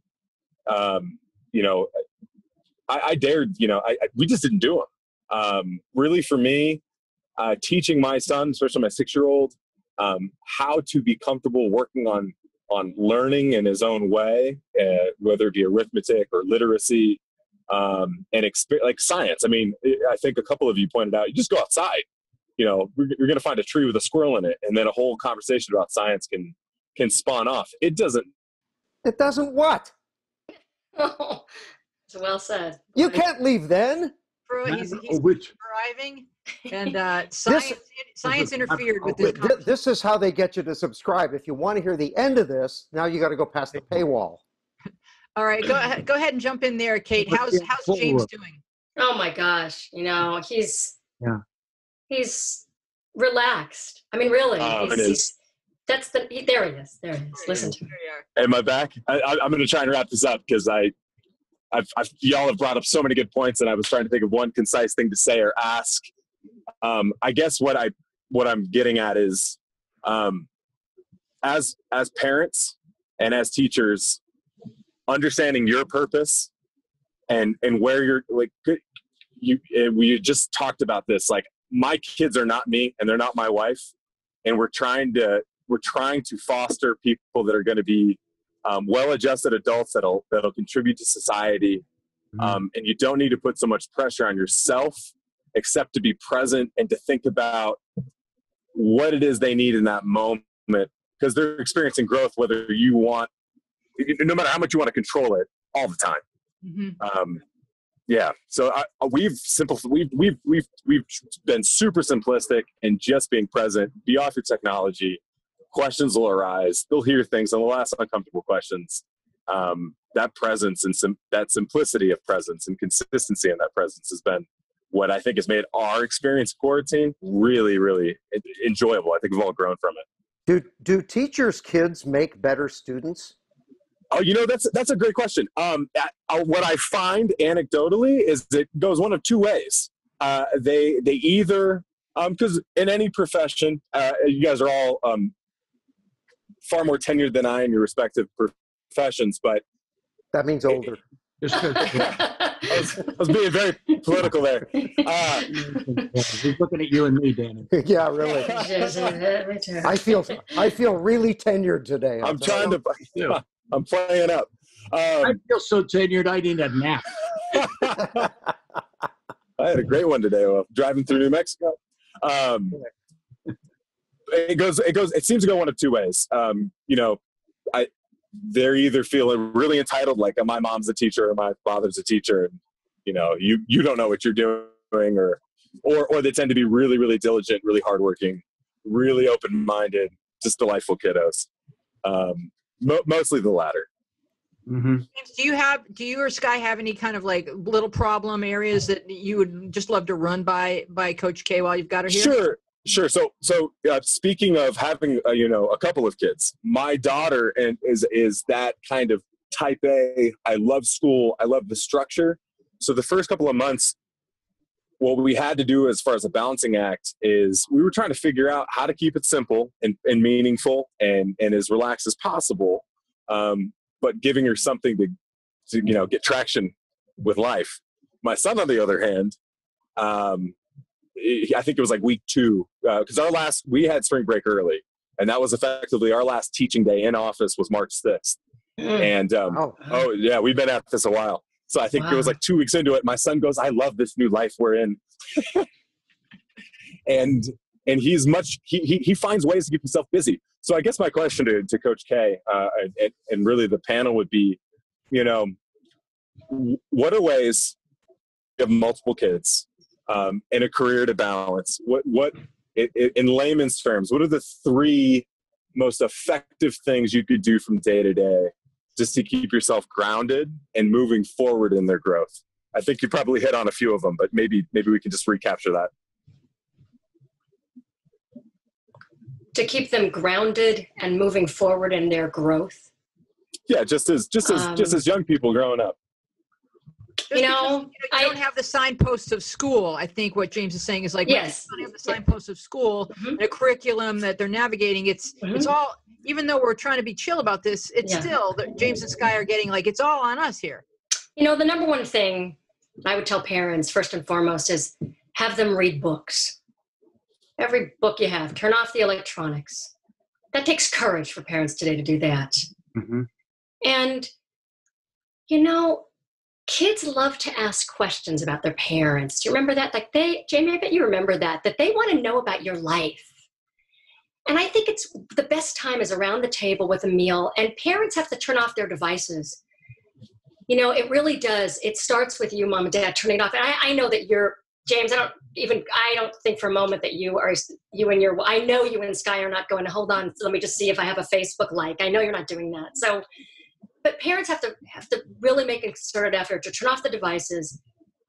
Speaker 6: um, you know I, I, dared you know I, I, we just didn't do them um, really for me uh, teaching my son especially my six year old um, how to be comfortable working on on learning in his own way, uh, whether it be arithmetic or literacy, um, and exp- like science. I mean, I think a couple of you pointed out, you just go outside. You know, you're going to find a tree with a squirrel in it, and then a whole conversation about science can can spawn off. It doesn't.
Speaker 2: It doesn't what?
Speaker 5: Oh, it's well said.
Speaker 2: You can't leave then.
Speaker 3: He's, he's Which? driving and uh, science this, science interfered with this.
Speaker 2: This is how they get you to subscribe. If you want to hear the end of this, now you got to go past the paywall.
Speaker 3: All right, go ahead. Go ahead and jump in there, Kate. How's how's James doing?
Speaker 5: Oh my gosh, you know he's
Speaker 1: yeah
Speaker 5: he's relaxed. I mean, really, uh, he's, he's, that's the he, there he is. There he is. Listen to me.
Speaker 6: Am I back? I, am going to try and wrap this up because I I've, I've, y'all have brought up so many good points, and I was trying to think of one concise thing to say or ask. Um, I guess what I what I'm getting at is, um, as as parents and as teachers, understanding your purpose and and where you're like you we just talked about this like my kids are not me and they're not my wife and we're trying to we're trying to foster people that are going to be um, well-adjusted adults that'll that'll contribute to society, mm-hmm. um, and you don't need to put so much pressure on yourself, except to be present and to think about what it is they need in that moment. Because they're experiencing growth whether you want no matter how much you want to control it all the time. Mm-hmm. um, yeah so I, we've simple we've, we've we've we've been super simplistic and just being present. Be off your technology questions will arise. They'll hear things and they'll ask uncomfortable questions. Um, that presence and sim- that simplicity of presence and consistency in that presence has been what I think has made our experience quarantine really, really enjoyable. I think we've all grown from it.
Speaker 2: Do do teachers' kids make better students?
Speaker 6: Oh, you know that's that's a great question. Um, uh, what I find anecdotally is it goes one of two ways. Uh, they they either because um, in any profession, uh, you guys are all um, far more tenured than I in your respective professions, but
Speaker 2: that means older.
Speaker 6: I, was, I was being very political there. Uh,
Speaker 1: He's looking at you and me, Danny.
Speaker 2: Yeah, really. I feel I feel really tenured today.
Speaker 6: I'm trying to. Yeah, I'm playing up. Um,
Speaker 1: I feel so tenured. I need a nap.
Speaker 6: I had a great one today while driving through New Mexico. Um, it goes it goes it seems to go one of two ways um, you know i they're either feeling really entitled like my mom's a teacher or my father's a teacher and you know you you don't know what you're doing or or or they tend to be really really diligent really hardworking really open-minded just delightful kiddos um, mo- mostly the latter
Speaker 3: Mm-hmm. Do you have, do you or Sky have any kind of like little problem areas that you would just love to run by by Coach K while you've got her here?
Speaker 6: Sure, Sure. So, so uh, speaking of having, uh, you know, a couple of kids, my daughter and is is that kind of type A. I love school. I love the structure. So the first couple of months, what we had to do as far as a balancing act is we were trying to figure out how to keep it simple and, and meaningful and and as relaxed as possible, um, but giving her something to, to you know get traction with life. My son, on the other hand, um, I think it was like week two because uh, our last we had spring break early, and that was effectively our last teaching day in office was March sixth. Mm. And um, oh. oh yeah, we've been at this a while. So I think wow. it was like two weeks into it. My son goes, "I love this new life we're in," and and he's much he, he he finds ways to keep himself busy. So I guess my question to, to Coach K uh, and, and really the panel would be, you know, what are ways you have multiple kids um, and a career to balance? What what it, it, in layman's terms, what are the three most effective things you could do from day to day just to keep yourself grounded and moving forward in their growth? I think you probably hit on a few of them, but maybe maybe we can just recapture that.
Speaker 5: To keep them grounded and moving forward in their growth.
Speaker 6: Yeah, just as just as um, just as young people growing up
Speaker 5: you know, because,
Speaker 3: you, know, you don't have the signposts of school. I think what James is saying is like,
Speaker 5: yes,
Speaker 3: don't have the signposts of school, mm-hmm. the curriculum that they're navigating. It's mm-hmm. it's all. Even though we're trying to be chill about this, it's yeah. still that James and Sky are getting like it's all on us here.
Speaker 5: You know, the number one thing I would tell parents first and foremost is have them read books. Every book you have, turn off the electronics. That takes courage for parents today to do that. Mm-hmm. And you know, kids love to ask questions about their parents. Do you remember that? Like they, Jamie, I bet you remember that, that they want to know about your life. And I think it's the best time is around the table with a meal, and parents have to turn off their devices. You know, it really does. It starts with you, mom and dad, turning it off. And I, I know that you're, James, I don't even, I don't think for a moment that you are, you and your, I know you and Sky are not going to hold on. Let me just see if I have a Facebook like. I know you're not doing that. So but parents have to have to really make a concerted effort to turn off the devices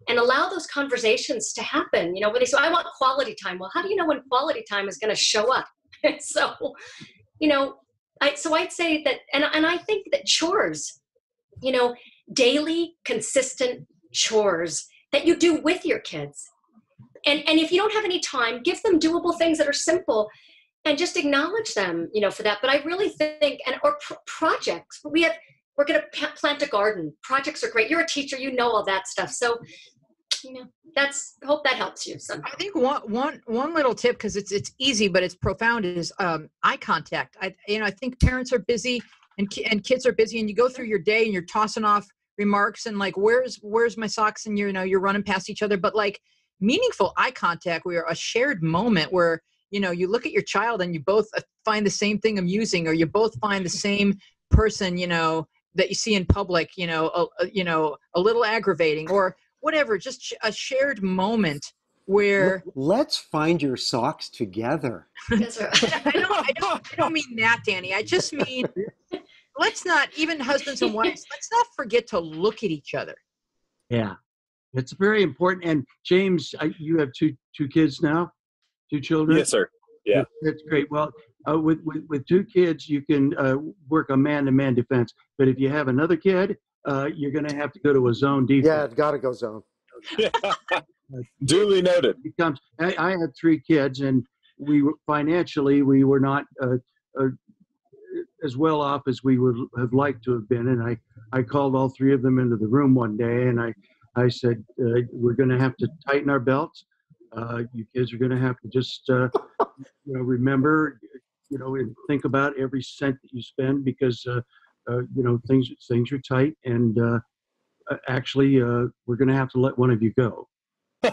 Speaker 5: and allow those conversations to happen. You know, when they say, I want quality time. Well, how do you know when quality time is going to show up? so, you know, I, so I'd say that, and, and I think that chores, you know, daily, consistent chores that you do with your kids. And, and if you don't have any time, give them doable things that are simple and just acknowledge them, you know, for that. But I really think, and or pr- projects, we have we're going to plant a garden. Projects are great. You're a teacher. You know all that stuff. So you know that's hope that helps you somehow.
Speaker 3: i think one one one little tip because it's it's easy but it's profound is um, eye contact. I you know i think parents are busy and and kids are busy and you go through your day and you're tossing off remarks and like where's where's my socks? And you know you're running past each other. But like meaningful eye contact where a shared moment where you know you look at your child and you both uh, find the same thing amusing or you both find the same person you know that you see in public, you know, a, a, you know, a little aggravating or whatever, just a shared moment where
Speaker 2: let's find your socks together.
Speaker 3: I, don't, I, don't, I don't mean that, Danny. I just mean let's not even husbands and wives. Let's not forget to look at each other.
Speaker 1: Yeah, it's very important. And James, I, you have two two kids now, two children.
Speaker 6: Yes, sir. Yeah,
Speaker 1: that's great. Well, uh, with, with, with two kids, you can uh, work a man-to-man defense. But if you have another kid, uh, you're going to have to go to a zone defense.
Speaker 2: Yeah, it's got to go zone.
Speaker 6: Duly noted.
Speaker 1: Becomes, I, I, had three kids, and we were, financially we were not uh, uh, as well off as we would have liked to have been. And I, I called all three of them into the room one day, and I, I said, uh, "We're going to have to tighten our belts. you kids are going to have to just, you know, remember you know, and think about every cent that you spend because, uh, uh, you know, things things are tight, and uh, actually, uh, we're going to have to let one of you go.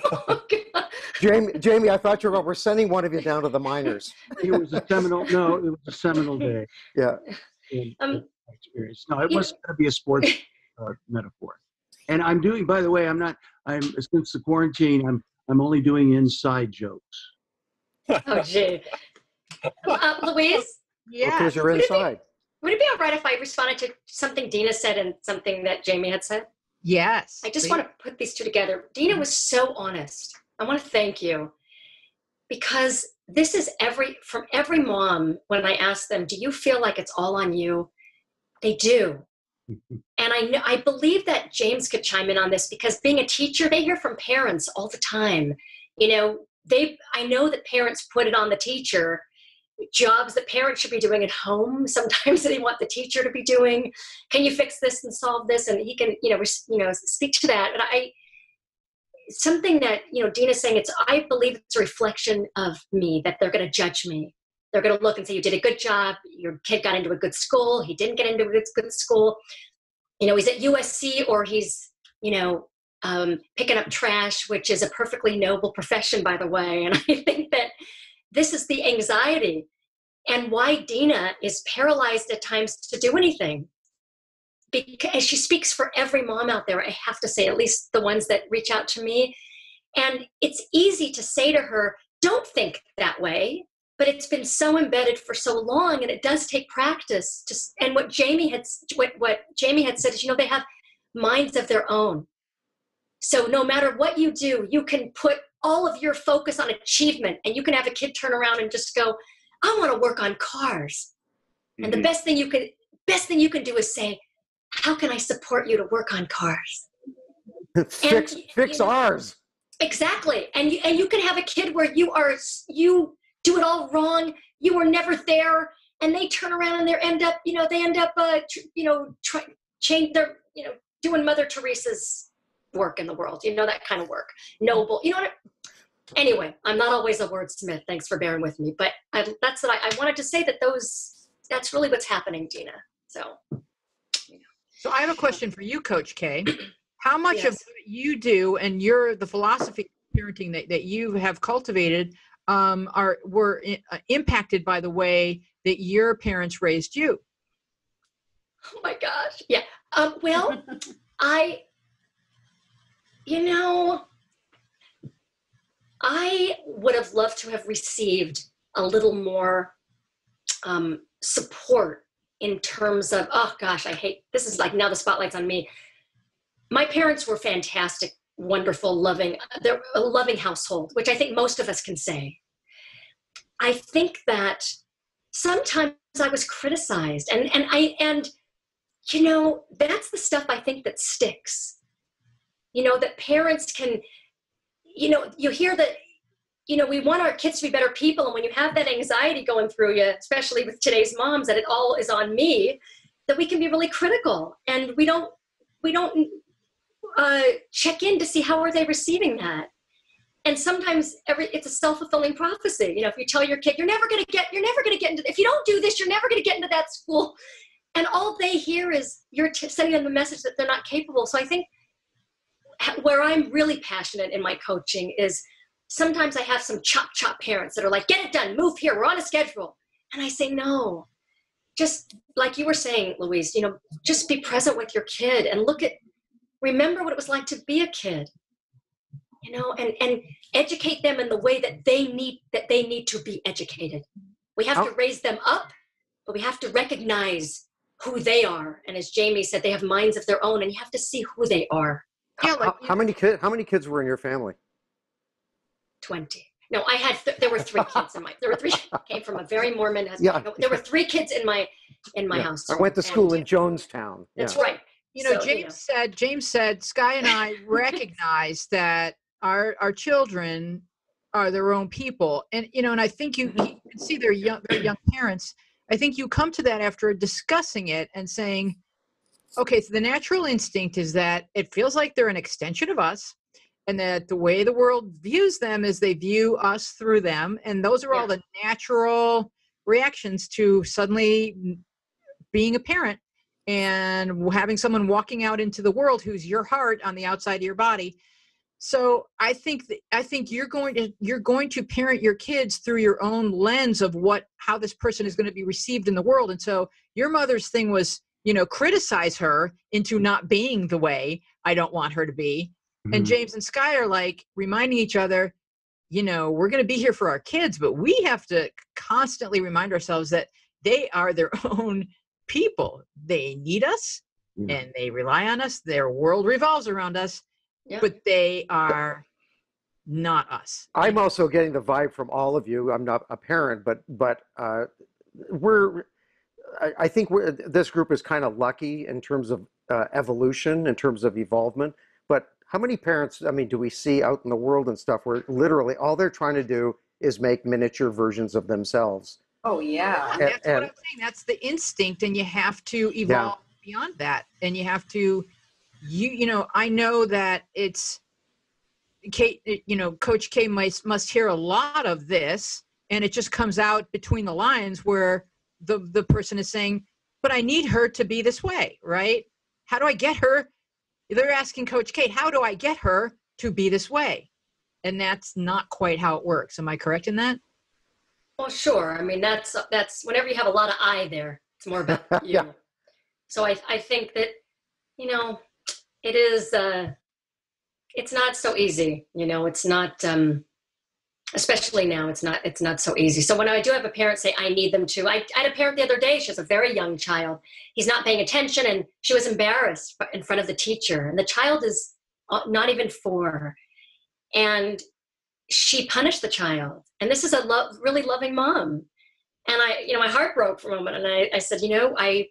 Speaker 2: Jamie, Jamie, I thought you were, we're sending one of you down to the minors.
Speaker 1: it was a seminal. No, it was a seminal day.
Speaker 2: Yeah.
Speaker 1: um, experience. No, it wasn't going to be a sports uh, metaphor. And I'm doing. By the way, I'm not. I'm since the quarantine. I'm. I'm only doing inside jokes.
Speaker 5: oh, gee. Uh, Louise?
Speaker 2: Yeah. Because you're inside.
Speaker 5: Would it, be, would it be all right if I responded to something Dina said and something that Jamie had said?
Speaker 3: Yes.
Speaker 5: I just please. want to put these two together. Dina was so honest. I want to thank you because this is every from every mom when I ask them, "Do you feel like it's all on you?" They do. and I know, I believe that James could chime in on this because being a teacher, they hear from parents all the time. You know, they I know that parents put it on the teacher jobs that parents should be doing at home sometimes they want the teacher to be doing. Can you fix this and solve this? And he can you know you know speak to that. And i something that you know dina's saying it's i believe it's a reflection of me that they're going to judge me. They're going to look and say you did a good job. Your kid got into a good school. He didn't get into a good school. You know he's at usc or he's you know um, picking up trash which is a perfectly noble profession by the way. And i think that this is the anxiety and why dina is paralyzed at times to do anything because she speaks for every mom out there, I have to say, at least the ones that reach out to me. And it's easy to say to her, don't think that way. But it's been so embedded for so long, and it does take practice. To, and what Jamie had, what, what Jamie had said is, you know, they have minds of their own. So no matter what you do, you can put all of your focus on achievement, and you can have a kid turn around and just go, "I want to work on cars." Mm-hmm. And the mm-hmm. best thing you can, best thing you can do is say, how can I support you to work on cars?
Speaker 2: fix and, fix you know, ours.
Speaker 5: Exactly. And you, and you can have a kid where you are you do it all wrong. You were never there, and they turn around and they end up you know they end up uh, tr- you know try, change their you know doing Mother Teresa's work in the world. You know that kind of work, noble. You know what? Anyway, I'm not always a wordsmith. Thanks for bearing with me, but I, that's what I, I wanted to say. That those that's really what's happening, Dina. So
Speaker 3: so I have a question for you, Coach K. How much yes. of what you do and your the philosophy parenting that, that you have cultivated um, are were uh, impacted by the way that your parents raised you?
Speaker 5: Oh my gosh! Yeah. Um, well, I, you know, I would have loved to have received a little more um, support in terms of oh gosh i hate this is like now the spotlight's on me. My parents were fantastic wonderful loving they're a loving household which i think most of us can say. I think that sometimes i was criticized and and i and you know that's the stuff i think that sticks you know that parents can you know you hear that you know, we want our kids to be better people. And when you have that anxiety going through you, especially with today's moms, that it all is on me, that we can be really critical and we don't, we don't uh, check in to see how are they receiving that. And sometimes every it's a self-fulfilling prophecy. You know, if you tell your kid, you're never gonna get, you're never gonna get into, if you don't do this, you're never gonna get into that school. And all they hear is you're t- sending them the message that they're not capable. So I think where I'm really passionate in my coaching is sometimes I have some chop chop parents that are like, get it done, move here, we're on a schedule. And I say, no, just like you were saying, Louise, you know, just be present with your kid and look at, remember what it was like to be a kid, you know, and, and educate them in the way that they need, that they need to be educated. We have to oh. raise them up, but we have to recognize who they are. And as Jamie said, they have minds of their own and you have to see who they are.
Speaker 2: Yeah, like, how, how many kids, how many kids were in your family?
Speaker 5: 20. No, I had, th- there were three kids in my, there were three, came from a very Mormon husband. Yeah. there were three kids in my, in my yeah. house.
Speaker 2: I went to school and, in Jonestown.
Speaker 5: That's right.
Speaker 3: You know, so, James you know. said, James said, Sky and I recognize that our, our children are their own people. And, you know, and I think you, mm-hmm. you can see their young, their young parents. I think you come to that after discussing it and saying, okay, so the natural instinct is that it feels like they're an extension of us and that the way the world views them is they view us through them and those are yeah. all the natural reactions to suddenly being a parent and having someone walking out into the world who's your heart on the outside of your body so i think that, i think you're going to you're going to parent your kids through your own lens of what how this person is going to be received in the world and so your mother's thing was you know criticize her into not being the way i don't want her to be Mm-hmm. And James and Sky are like reminding each other, you know, we're going to be here for our kids, but we have to constantly remind ourselves that they are their own people. They need us yeah. and they rely on us. Their world revolves around us, yeah. but they are not us.
Speaker 2: I'm also getting the vibe from all of you. I'm not a parent, but but uh, we're. I, I think we're, this group is kind of lucky in terms of uh, evolution, in terms of evolvement. But how many parents, I mean, do we see out in the world and stuff where literally all they're trying to do is make miniature versions of themselves?
Speaker 4: Oh yeah.
Speaker 3: And that's and, what I'm saying. That's the instinct, and you have to evolve yeah. beyond that. And you have to you you know, I know that it's Kate, you know, Coach K must must hear a lot of this, and it just comes out between the lines where the the person is saying, "But I need her to be this way, right? How do I get her?" They're asking Coach Kate, "How do I get her to be this way?" And that's not quite how it works. Am I correct in that?
Speaker 5: Well, sure. I mean, that's that's whenever you have a lot of I there, it's more about you. yeah. So I I think that you know it is uh it's not so easy. You know, it's not um especially now it's not it's not so easy. So when i do have a parent say i need them to I, I, had a parent the other day she has a very young child. He's not paying attention and she was embarrassed in front of the teacher. And the child is uh, not even four. And she punished the child. And this is a lo- really loving mom. And i you know my heart broke for a moment and i, I said you know i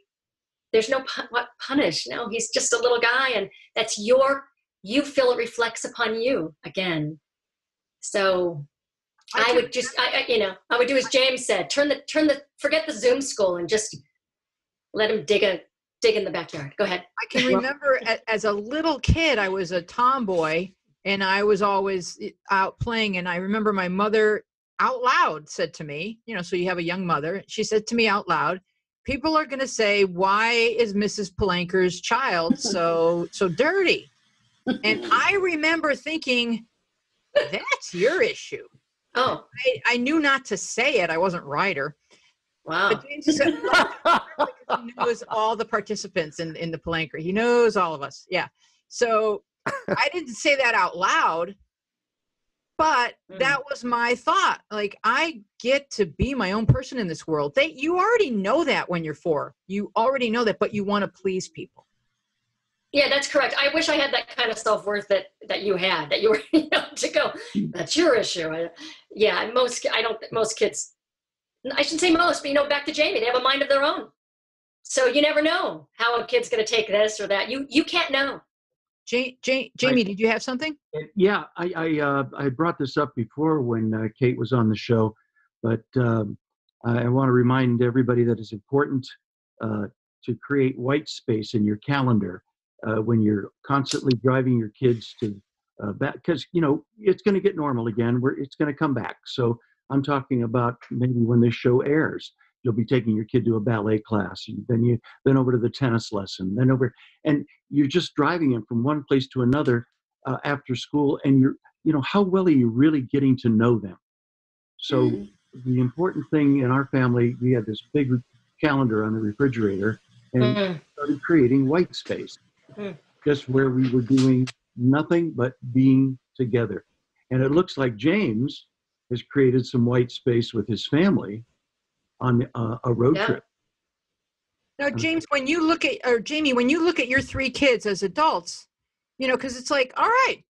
Speaker 5: there's no what punish. No he's just a little guy and that's your you feel it reflects upon you again. So I, would just I, you know i would do as james said turn the turn the forget the zoom school and just let him dig a dig in the backyard go ahead
Speaker 3: i can remember as a little kid i was a tomboy and I was always out playing. And I remember my mother out loud said to me, you know, so you have a young mother. She said to me out loud, "People are going to say, why is Mrs. Palanker's child so so dirty?" And I remember thinking, "That's your issue."
Speaker 5: Oh,
Speaker 3: I, I knew not to say it. I wasn't Ryder.
Speaker 5: Wow. But James
Speaker 3: said, he knows all the participants in, in the Palanker. He knows all of us. Yeah. So I didn't say that out loud, but mm. that was my thought. Like I get to be my own person in this world. They you already know that when you're four. You already know that, but you want to please people.
Speaker 5: Yeah, that's correct. I wish I had that kind of self worth that that you had. That you were you know, to go. That's your issue. I, yeah, most I don't. Most kids. I shouldn't say most, but you know, back to Jamie, they have a mind of their own. So you never know how a kid's going to take this or that. You you can't know.
Speaker 3: Jamie, Jamie, did you have something?
Speaker 1: Yeah, I I, uh, I brought this up before when uh, Kate was on the show, but um, I want to remind everybody that it's important uh, to create white space in your calendar uh, when you're constantly driving your kids to uh, back because you know it's going to get normal again. Where it's going to come back. So I'm talking about maybe when this show airs you'll be taking your kid to a ballet class and then you then over to the tennis lesson then over and you're just driving him from one place to another uh, after school and you're you know how well are you really getting to know them so mm. the important thing in our family we had this big calendar on the refrigerator and mm. started creating white space mm. just where we were doing nothing but being together and it looks like james has created some white space with his family on uh, a road yeah. trip.
Speaker 3: Now, James, when you look at, or Jamie, when you look at your three kids as adults, you know, because it's like, all right,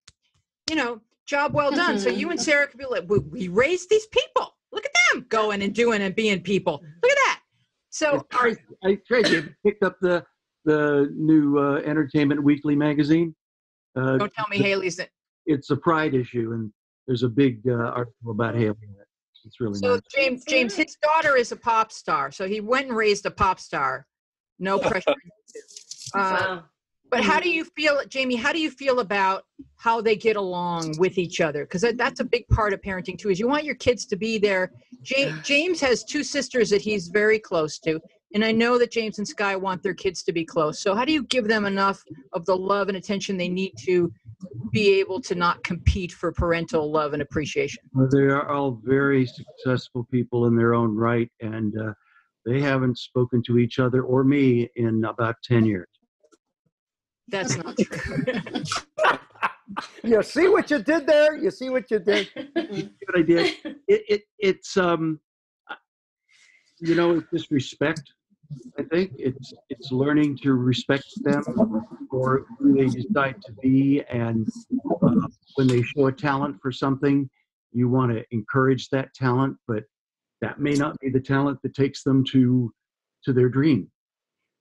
Speaker 3: you know, job well done. so you and Sarah could be like, we, we raised these people. Look at them going and doing and being people. Look at that. So,
Speaker 1: I, I, Tracy, picked up the the new uh, Entertainment Weekly magazine.
Speaker 3: Uh, Don't tell me the, Haley's. It.
Speaker 1: It's a Pride issue, and there's a big uh, article about Haley in it. It's really
Speaker 3: so
Speaker 1: nice.
Speaker 3: James, James, his daughter is a pop star, so he went and raised a pop star. No pressure. uh, wow. But how do you feel, Jamie? How do you feel about how they get along with each other? Because that's a big part of parenting too. Is you want your kids to be there. James, James has two sisters that he's very close to, and I know that James and Sky want their kids to be close. So how do you give them enough of the love and attention they need to be able to not compete for parental love and appreciation?
Speaker 1: Well, they are all very successful people in their own right, and uh, they haven't spoken to each other or me in about 10 years.
Speaker 3: That's not true.
Speaker 2: you see what you did there? You see what you did?
Speaker 1: what I did? It, it, it's, um, you know, it's just respect I think it's it's learning to respect them for who they decide to be, and uh, when they show a talent for something, you want to encourage that talent, but that may not be the talent that takes them to to their dream.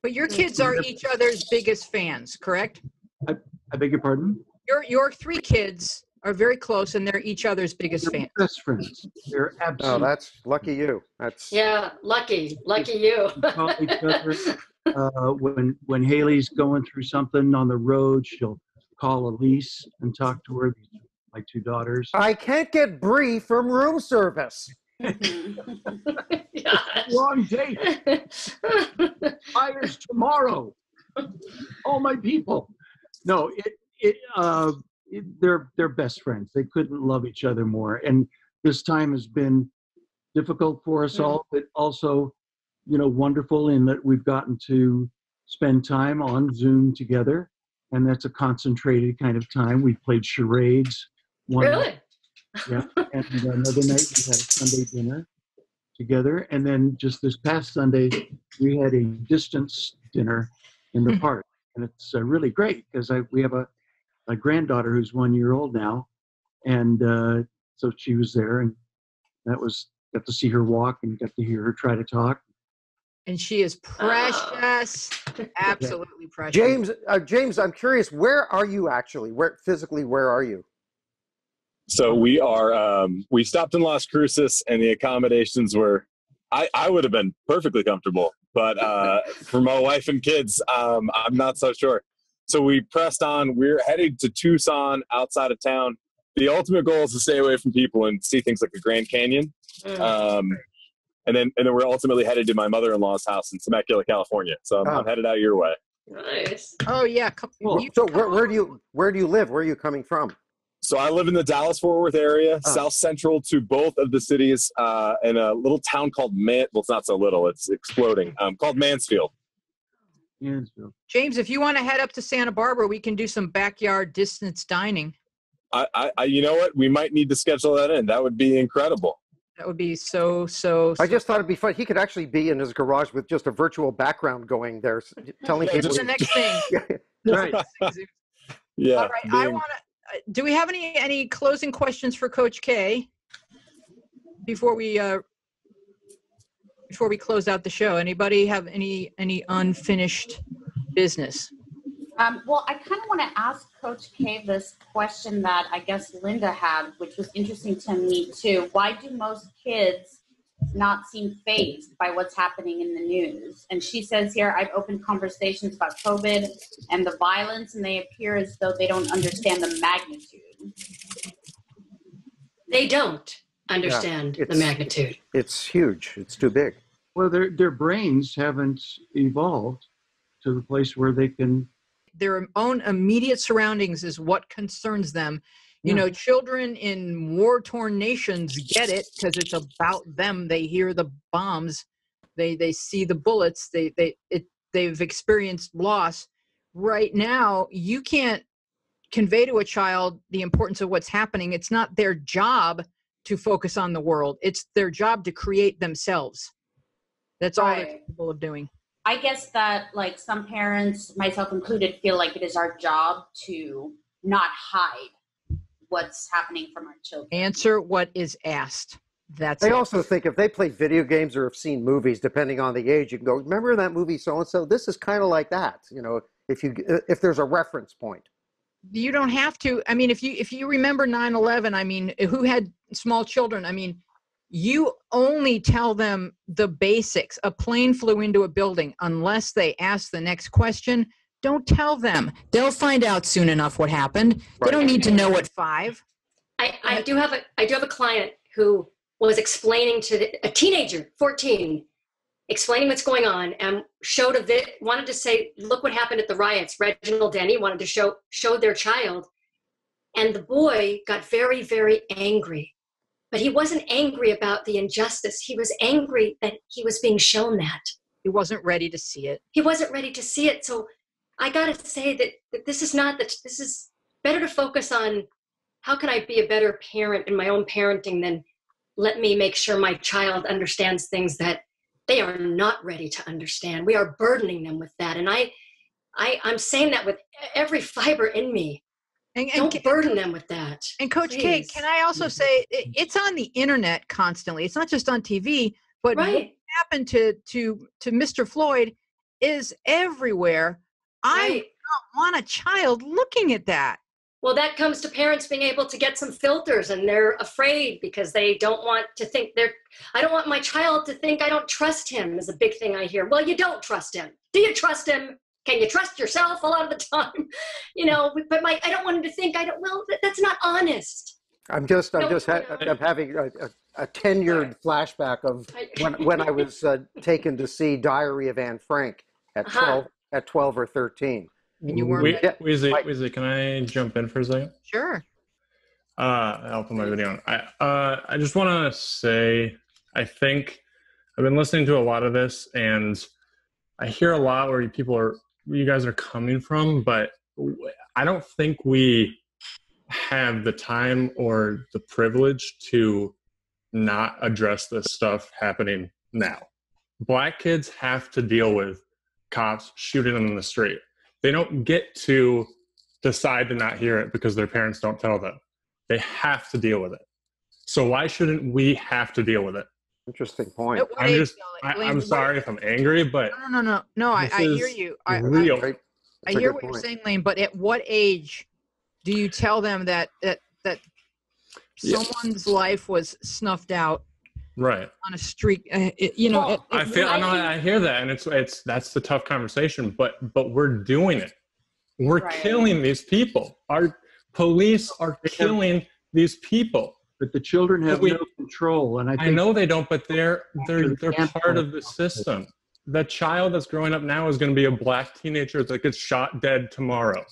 Speaker 3: But your kids are each other's biggest fans, correct?
Speaker 1: I, I beg your pardon.
Speaker 3: Your your three kids are very close and they're each other's biggest
Speaker 1: they're
Speaker 3: fans.
Speaker 1: Best friends. They're
Speaker 2: Oh,
Speaker 1: absolutely.
Speaker 2: that's lucky you. That's
Speaker 5: Yeah, lucky, lucky you.
Speaker 1: call each other. Uh, when when Haley's going through something on the road, she'll call Elise and talk to her. My two daughters.
Speaker 2: I can't get Bree from room service.
Speaker 1: Wrong date. Fires tomorrow. All my people. No, it it uh it, they're they're best friends. They couldn't love each other more. And this time has been difficult for us
Speaker 5: Mm.
Speaker 1: all, but also, you know, wonderful in that we've gotten to spend time on Zoom together, and that's a concentrated kind of time. We played charades. One
Speaker 5: really?
Speaker 1: yeah. And another night we had a Sunday dinner together. And then just this past Sunday, we had a distance dinner in the park. And it's uh, really great because I we have a, a granddaughter who's one year old now. And uh, so she was there and that was, got to see her walk and got to hear her try to talk.
Speaker 3: And she is precious. Absolutely precious.
Speaker 2: James, uh, James, I'm curious. Where are you actually? Where physically? Where are you?
Speaker 6: So we are. Um, we stopped in Las Cruces, and the accommodations were. I, I would have been perfectly comfortable, but uh, for my wife and kids, um, I'm not so sure. So we pressed on. We're headed to Tucson, outside of town. The ultimate goal is to stay away from people and see things like the Grand Canyon.
Speaker 5: Mm.
Speaker 6: Um, and then, and then we're ultimately headed to my mother-in-law's house in Temecula, California. So I'm,
Speaker 2: Oh.
Speaker 6: I'm headed out your way.
Speaker 5: Nice.
Speaker 3: Oh yeah. Come,
Speaker 1: Cool.
Speaker 2: So where, where do you where do you live? Where are you coming from?
Speaker 6: So I live in the Dallas Fort Worth area,
Speaker 2: Oh.
Speaker 6: south central to both of the cities, uh, in a little town called Man. Well, it's not so little; it's exploding. Um, called Mansfield.
Speaker 1: Yansville.
Speaker 3: James, if you want to head up to Santa Barbara, we can do some backyard distance dining.
Speaker 6: I, I, I, you know what? We might need to schedule that in. That would be incredible.
Speaker 3: That would be so so.
Speaker 2: I just thought it'd be fun. He could actually be in his garage with just a virtual background going there, telling
Speaker 6: Yeah,
Speaker 2: people.
Speaker 3: What's the next thing?
Speaker 1: Right.
Speaker 6: Yeah.
Speaker 3: All right. I want to. Do we have any any closing questions for Coach K before we uh before we close out the show? Anybody have any any unfinished business?
Speaker 4: Um, well, I kind of want to ask Coach K this question that I guess Linda had, which was interesting to me too. Why do most kids not seem fazed by what's happening in the news? And she says here, I've opened conversations about COVID and the violence, and they appear as though they don't understand the magnitude.
Speaker 5: They don't understand the magnitude.
Speaker 2: It's huge. It's too big.
Speaker 1: Well, their, their brains haven't evolved to the place where they can
Speaker 3: Their own immediate surroundings is what concerns them. You
Speaker 1: Yeah.
Speaker 3: know, children in war torn nations get it because it's about them. They hear the bombs, they they see the bullets, they they it they've experienced loss. Right now, you can't convey to a child the importance of what's happening. It's not their job to focus on the world. It's their job to create themselves. That's all they're capable of doing.
Speaker 4: I guess that like some parents, myself included, feel like it is our job to not hide what's happening from our children.
Speaker 3: Answer what is asked. That's
Speaker 2: They
Speaker 3: it.
Speaker 2: also think if they play video games or have seen movies, depending on the age, you can go, remember that movie so and so? This is kind of like that. You know, if you if there's a reference point.
Speaker 3: you don't have to i mean if you if you remember 9-11 i mean who had small children i mean you only tell them the basics. A plane flew into a building. Unless they ask the next question don't tell them. They'll find out soon enough what happened. They don't need to know at five.
Speaker 5: I, I do have a I do have a client who was explaining to the, a teenager, 14, explaining what's going on and showed a vid, wanted to say, look what happened at the riots. Reginald Denny wanted to show show their child, and the boy got very very angry, but he wasn't angry about the injustice. He was angry that he was being shown that
Speaker 3: he wasn't ready to see it
Speaker 5: he wasn't ready to see it. So I got to say that, that this is not that this is better to focus on how can I be a better parent in my own parenting than let me make sure my child understands things that they are not ready to understand. We are burdening them with that. And I, I I'm saying that with every fiber in me.
Speaker 3: And, and,
Speaker 5: Don't burden them with that.
Speaker 3: and coach k
Speaker 5: please.
Speaker 3: can i also mm-hmm. say it, it's on the internet constantly it's not just on tv but what happened to to to mr floyd is everywhere i don't want a child looking at that
Speaker 5: well, that comes to parents being able to get some filters and they're afraid because they don't want to think they're, I don't want my child to think I don't trust him is a big thing I hear. Well, you don't trust him. Do you trust him? Can you trust yourself a lot of the time? You know, but my, I don't want him to think I don't, well, that's not honest.
Speaker 2: I'm just, I'm no, just, ha- I'm having a, a, a tenured flashback of when, when I was uh, taken to see Diary of Anne Frank at uh-huh. 12, at 12 or 13
Speaker 3: and you weren't.
Speaker 7: Wait, Weezy, Weezy, can I jump in for a second?
Speaker 3: Sure.
Speaker 7: Uh, I'll put my video on. I uh, I just want to say, I think I've been listening to a lot of this, and I hear a lot where people are, you guys are coming from, but I don't think we have the time or the privilege to not address this stuff happening now. Black kids have to deal with cops shooting them in the street they don't get to decide to not hear it because their parents don't tell them. They have to deal with it. So why shouldn't we have to deal with it?
Speaker 2: Interesting point.
Speaker 7: I'm just, I, am sorry if I'm angry, but
Speaker 3: no, no, no, no. I, I hear you. I, real. I, I hear what point. you're saying, Lane. But at what age do you tell them that that that yeah. someone's life was snuffed out
Speaker 7: right
Speaker 3: on a streak uh, it, you know well, it,
Speaker 7: it, i feel I, know, I hear that and it's it's that's the tough conversation but but we're doing it we're right. killing these people our police are killing these people
Speaker 1: but the children have we, no control and i,
Speaker 7: I know they don't but they're they're they're part of the system the child that's growing up now is going to be a black teenager that gets shot dead tomorrow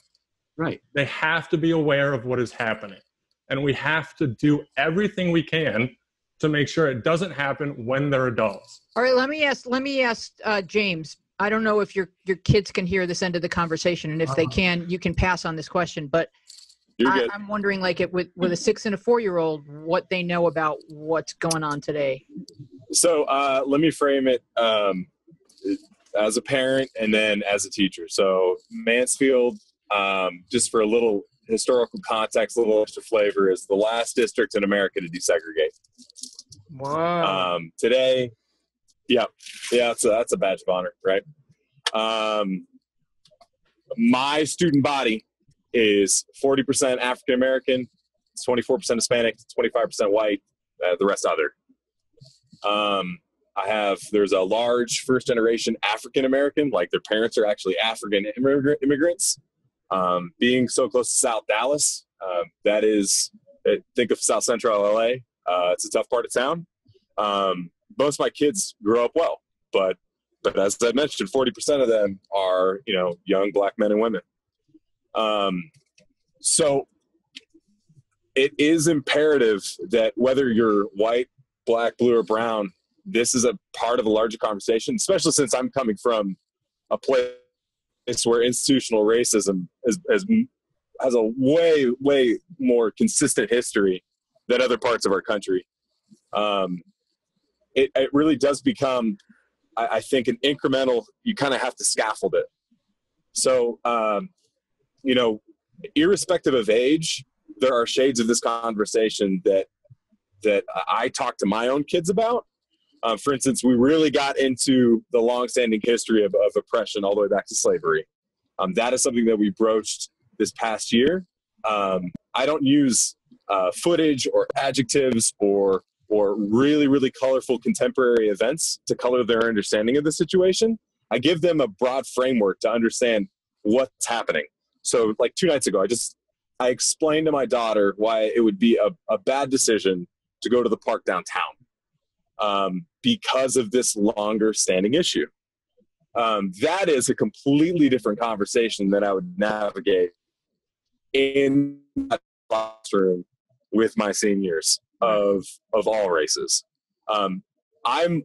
Speaker 1: right
Speaker 7: they have to be aware of what is happening and we have to do everything we can to make sure it doesn't happen when they're adults.
Speaker 3: All right, let me ask. Let me ask uh, James. I don't know if your your kids can hear this end of the conversation, and if they uh-huh. can, you can pass on this question. But I, am wondering, like, it with with a six and a four year old, what they know about what's going on today.
Speaker 6: So uh, let me frame it um, as a parent and then as a teacher. So Mansfield, um, just for a little historical context, a little extra flavor, is the last district in America to desegregate.
Speaker 3: Wow.
Speaker 6: Um, today, yeah, yeah, that's a, that's a badge of honor, right? Um, my student body is 40% African American, 24% Hispanic, 25% white, uh, the rest other. Um, I have, there's a large first generation African American, like their parents are actually African immigrants. Um, being so close to South Dallas, um, that is, uh, think of South Central LA. Uh, it's a tough part of town. Um, most of my kids grow up well, but but as I mentioned, forty percent of them are you know young black men and women. Um, so it is imperative that whether you're white, black, blue, or brown, this is a part of a larger conversation. Especially since I'm coming from a place where institutional racism is, is has a way way more consistent history than other parts of our country. Um, it, it really does become, I, I think, an incremental. You kind of have to scaffold it. So, um, you know, irrespective of age, there are shades of this conversation that that I talk to my own kids about. Um, for instance, we really got into the longstanding history of, of oppression all the way back to slavery. Um, that is something that we broached this past year. Um, I don't use uh, footage or adjectives or or really really colorful contemporary events to color their understanding of the situation. I give them a broad framework to understand what's happening. So like two nights ago, I just I explained to my daughter why it would be a, a bad decision to go to the park downtown um, because of this longer standing issue. Um, that is a completely different conversation that I would navigate in that classroom with my seniors of of all races. Um, I'm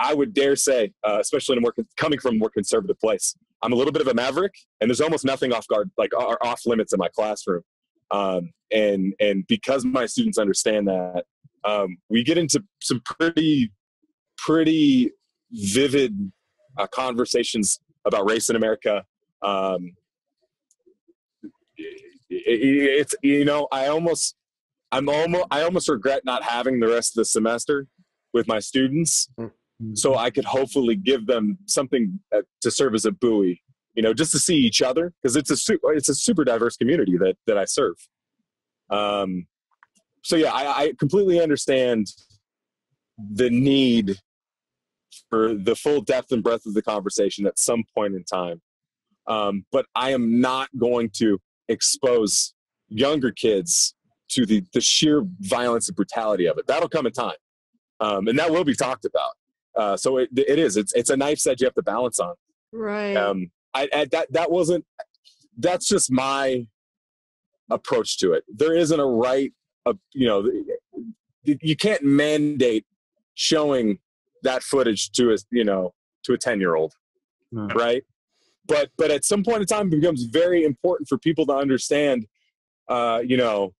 Speaker 6: I would dare say, uh, especially in a more coming from a more conservative place, I'm a little bit of a maverick, and there's almost nothing off guard like are off limits in my classroom. Um, and and because my students understand that, um, we get into some pretty pretty vivid uh, conversations about race in America. Um, it, it's you know I almost I'm almost I almost regret not having the rest of the semester with my students, mm-hmm. So I could hopefully give them something uh, to serve as a buoy you know, just to see each other because it's a super, it's a super diverse community that that I serve. Um, so yeah, I, I completely understand the need for the full depth and breadth of the conversation at some point in time. Um, but I am not going to expose younger kids to the, the sheer violence and brutality of it. That'll come in time. Um, and that will be talked about. Uh, so it, it is, it's, it's a knife edge you have to balance on.
Speaker 3: Right.
Speaker 6: Um, I, I, that, that wasn't, that's just my approach to it. There isn't a right, uh, you know, you can't mandate showing that footage to a, you know, to a 10 year old. No. Right. But, but at some point in time, it becomes very important for people to understand, uh, you know,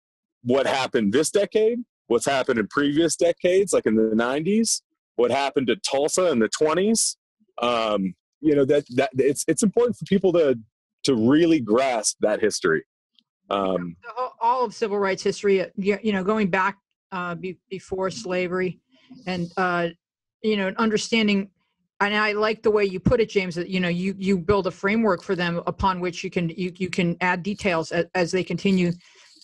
Speaker 6: what happened this decade, what's happened in previous decades, like in the 90s, what happened to Tulsa in the 20s. Um, you know that that it's it's important for people to to really grasp that history. Um,
Speaker 3: all of civil rights history, uh, you know, going back uh, be, before slavery, and uh, you know, understanding. And I like the way you put it, James. That you know, you you build a framework for them upon which you can you you can add details as, as they continue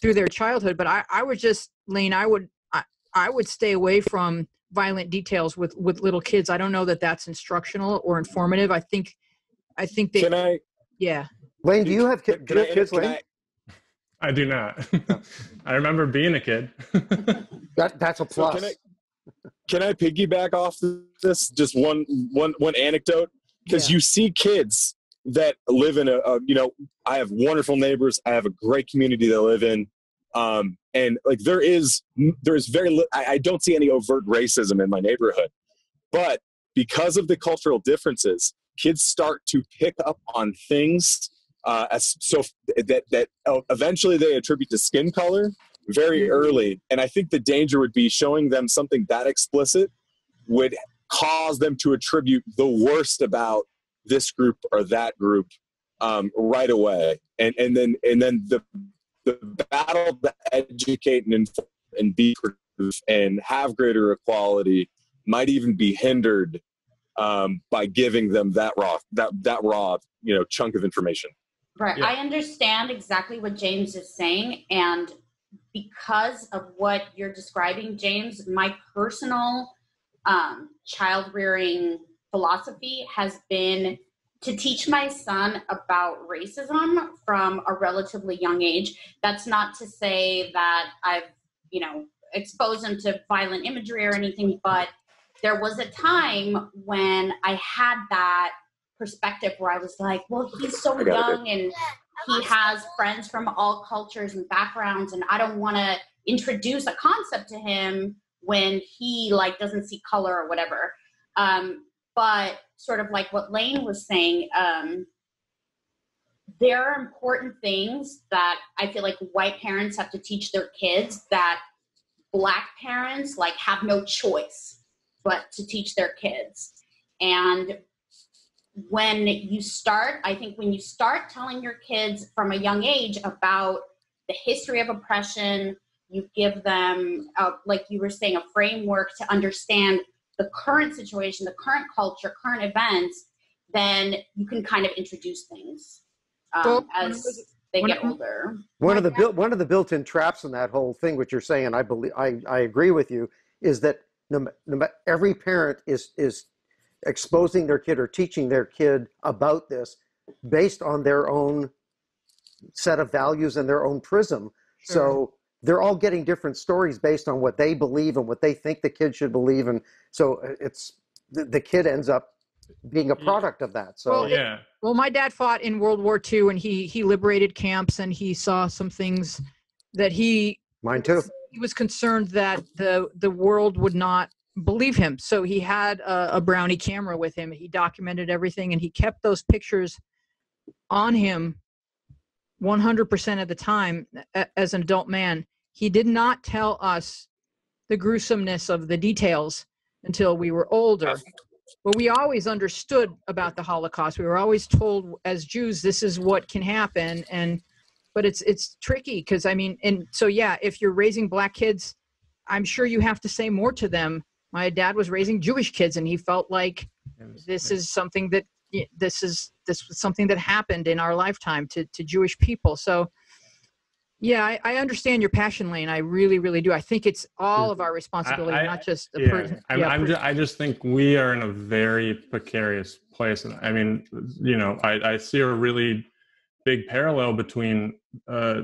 Speaker 3: through their childhood. But I I would just, Lane, I would I, I would stay away from violent details with with little kids. I don't know that that's instructional or informative. I think I think they.
Speaker 6: Can I?
Speaker 3: Yeah.
Speaker 2: Lane, do you have, ki- do you have kids, Lane? I,
Speaker 7: I do not. I remember being a kid.
Speaker 2: that that's a plus. So
Speaker 6: can, I, can I piggyback off this? Just one one one anecdote because yeah. you see kids that live in a, a, you know I have wonderful neighbors. I have a great community that I live in. Um, and like there is there is very li- I, I don't see any overt racism in my neighborhood. But because of the cultural differences kids start to pick up on things uh, as so that that eventually they attribute to skin color very mm-hmm. early. And i think the danger would be showing them something that explicit would cause them to attribute the worst about this group or that group um, right away. And and then and then the the battle to educate and inform and be and have greater equality might even be hindered um, by giving them that raw that that raw you know chunk of information.
Speaker 4: Right. Yeah. I understand exactly what James is saying, and because of what you're describing, James, my personal um, child rearing philosophy has been to teach my son about racism from a relatively young age. That's not to say that I've, you know, exposed him to violent imagery or anything, but there was a time when I had that perspective where I was like, well, he's so young and he has friends from all cultures and backgrounds, and I don't want to introduce a concept to him when he like doesn't see color or whatever. Um, but sort of like what Lane was saying, um, there are important things that I feel like white parents have to teach their kids that black parents like have no choice but to teach their kids. And when you start, I think when you start telling your kids from a young age about the history of oppression, you give them, a, like you were saying, a framework to understand the current situation, the current culture, current events, then you can kind of introduce things um, well, as they get older.
Speaker 2: One of the built one of the built-in traps in that whole thing, which you're saying, I believe, I, I agree with you, is that no, no, every parent is is exposing their kid or teaching their kid about this based on their own set of values and their own prism. Sure. So they're all getting different stories based on what they believe and what they think the kid should believe and so uh, it's the, the kid ends up being a product of that so
Speaker 3: well, yeah. well my dad fought in world war ii and he he liberated camps and he saw some things that he
Speaker 2: mine too.
Speaker 3: he was concerned that the the world would not believe him so he had a, a brownie camera with him. He documented everything and he kept those pictures on him 100% of the time as an adult man he did not tell us the gruesomeness of the details until we were older. But we always understood about the Holocaust. We were always told as Jews this is what can happen and but it's it's tricky because I mean and so yeah, if you're raising black kids, I'm sure you have to say more to them. My dad was raising Jewish kids and he felt like this is something that this is this was something that happened in our lifetime to to Jewish people. So yeah, I, I, understand your passion, Lane. I really, really do. I think it's all of our responsibility, I, not just the
Speaker 7: yeah, person. Yeah, I'm just, I just think we are in a very precarious place. And I mean, you know, I, I see a really big parallel between uh,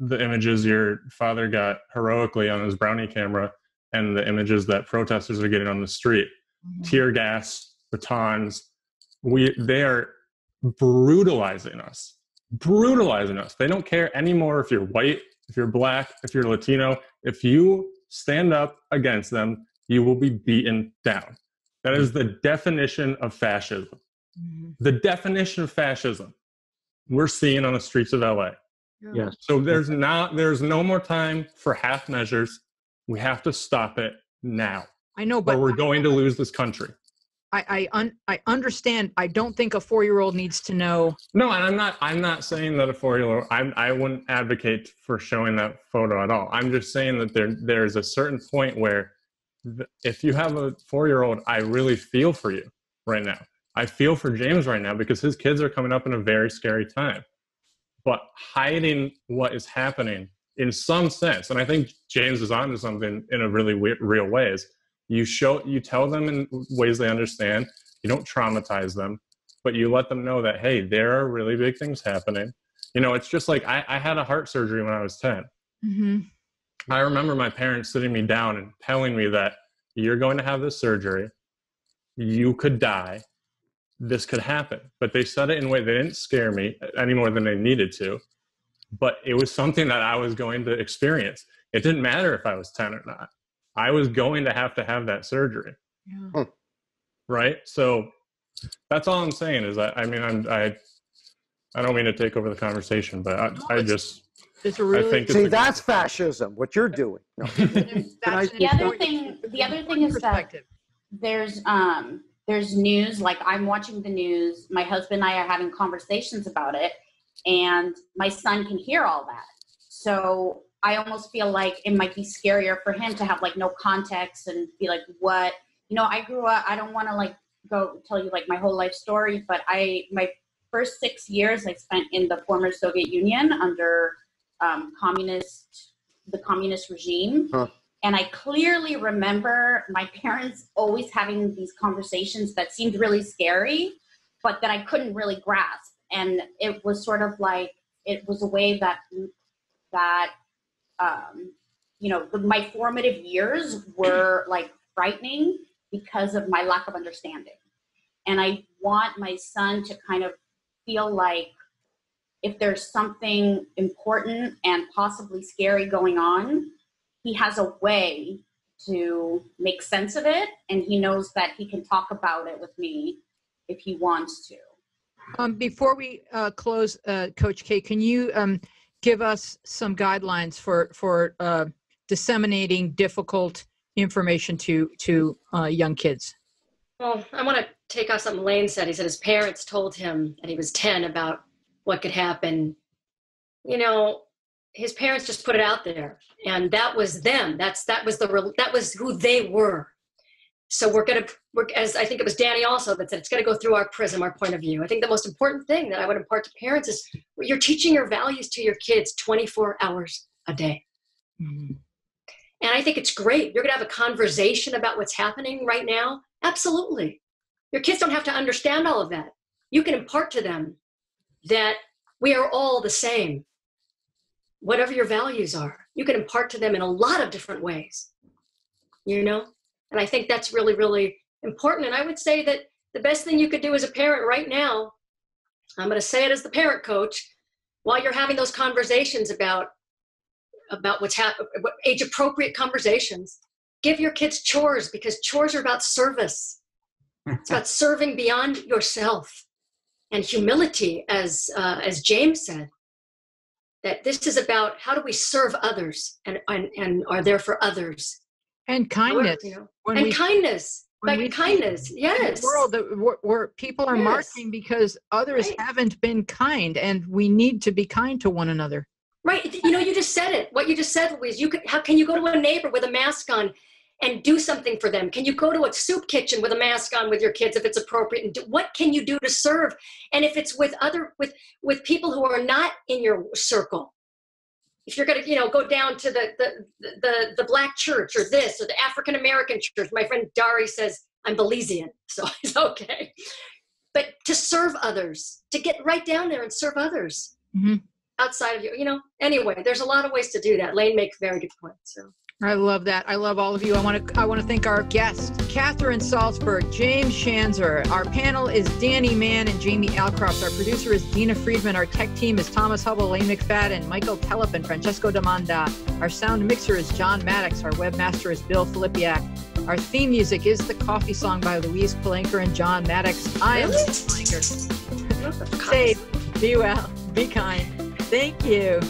Speaker 7: the images your father got heroically on his brownie camera and the images that protesters are getting on the street. Mm-hmm. Tear gas, batons. We, they are brutalizing us brutalizing us. They don't care anymore if you're white, if you're black, if you're Latino. If you stand up against them, you will be beaten down. That is the definition of fascism. Mm-hmm. The definition of fascism we're seeing on the streets of LA.
Speaker 1: Yes.
Speaker 7: So there's not there's no more time for half measures. We have to stop it now.
Speaker 3: I know, but
Speaker 7: we're going to lose this country.
Speaker 3: I I, un, I understand. I don't think a four year old needs to know.
Speaker 7: No, and I'm not. I'm not saying that a four year old. I I wouldn't advocate for showing that photo at all. I'm just saying that there there's a certain point where, if you have a four year old, I really feel for you right now. I feel for James right now because his kids are coming up in a very scary time. But hiding what is happening in some sense, and I think James is onto something in a really real ways you show you tell them in ways they understand. You don't traumatize them but you let them know that hey there are really big things happening. You know it's just like i, I had a heart surgery when i was 10 mm-hmm. i remember my parents sitting me down and telling me that you're going to have this surgery. You could die. This could happen. But they said it in a way they didn't scare me any more than they needed to. But it was something that i was going to experience. It didn't matter if i was 10 or not I was going to have to have that surgery. Yeah. Right. So that's all I'm saying is I, I mean, I'm, I, I don't mean to take over the conversation, but I, no, I just,
Speaker 3: it's a really,
Speaker 2: I think see, that's fascism, what you're doing. No.
Speaker 4: the other thing, the other thing is that there's, um, there's news, like I'm watching the news, my husband and I are having conversations about it and my son can hear all that. So I almost feel like it might be scarier for him to have like no context and be like, what? You know, I grew up, I don't want to like go tell you like my whole life story, but I, my first six years I spent in the former Soviet Union under um, communist, the communist regime. Huh. And I clearly remember my parents always having these conversations that seemed really scary, but that I couldn't really grasp. And it was sort of like, it was a way that, that um, you know, the, my formative years were like frightening because of my lack of understanding. And I want my son to kind of feel like if there's something important and possibly scary going on, he has a way to make sense of it and he knows that he can talk about it with me if he wants to.
Speaker 3: Um, before we uh, close, uh, Coach K, can you um, give us some guidelines for for uh, disseminating difficult information to to uh, young kids?
Speaker 5: Well, I want to take off something Lane said. He said his parents told him that he was ten about what could happen. You know, his parents just put it out there, and that was them. That's that was the that was who they were so we're going to work as i think it was danny also that said it's going to go through our prism our point of view. I think the most important thing that i would impart to parents is you're teaching your values to your kids 24 hours a day. Mm-hmm. and i think it's great. You're going to have a conversation about what's happening right now. Absolutely. Your kids don't have to understand all of that. You can impart to them that we are all the same whatever your values are. You can impart to them in a lot of different ways you know and I think that's really, really important. And I would say that the best thing you could do as a parent right now, I'm going to say it as the parent coach, while you're having those conversations about about what's happening, age appropriate conversations, give your kids chores because chores are about service. it's about serving beyond yourself and humility, as uh, as James said. That this is about how do we serve others and, and, and are there for others
Speaker 3: and kindness you know,
Speaker 5: and we, kindness like kindness yes
Speaker 3: world where, where, people are yes. marching because others right. haven't been kind and we need to be kind to one another
Speaker 5: right you know you just said it what you just said was you could how can you go to a neighbor with a mask on and do something for them? Can you go to a soup kitchen with a mask on with your kids if it's appropriate? And do, what can you do to serve? And if it's with other with with people who are not in your circle, if you're going to you know go down to the the the, the black church or this or the African American church, my friend Dari says I'm Belizean, so it's okay. But to serve others, to get right down there and serve others. Mm-hmm outside of you. You know, anyway, there's a lot of ways to do that. Lane makes very good points. So.
Speaker 3: I love that. I love all of you. I want to I want to thank our guests, Katherine Saltzberg, James Schanzer. Our panel is Danny Mann and Jamie Alcroft. Our producer is Dina Friedman. Our tech team is Thomas Hubble, Lane McFaddin, Michael Tellep, and Francesco Demanda. Our sound mixer is John Maddox. Our webmaster is Bill Filipiak. Our theme music is The Coffee Song by Louise Palanker and John Maddox. I am Louise Palanker. Safe, be well, be kind. Thank you.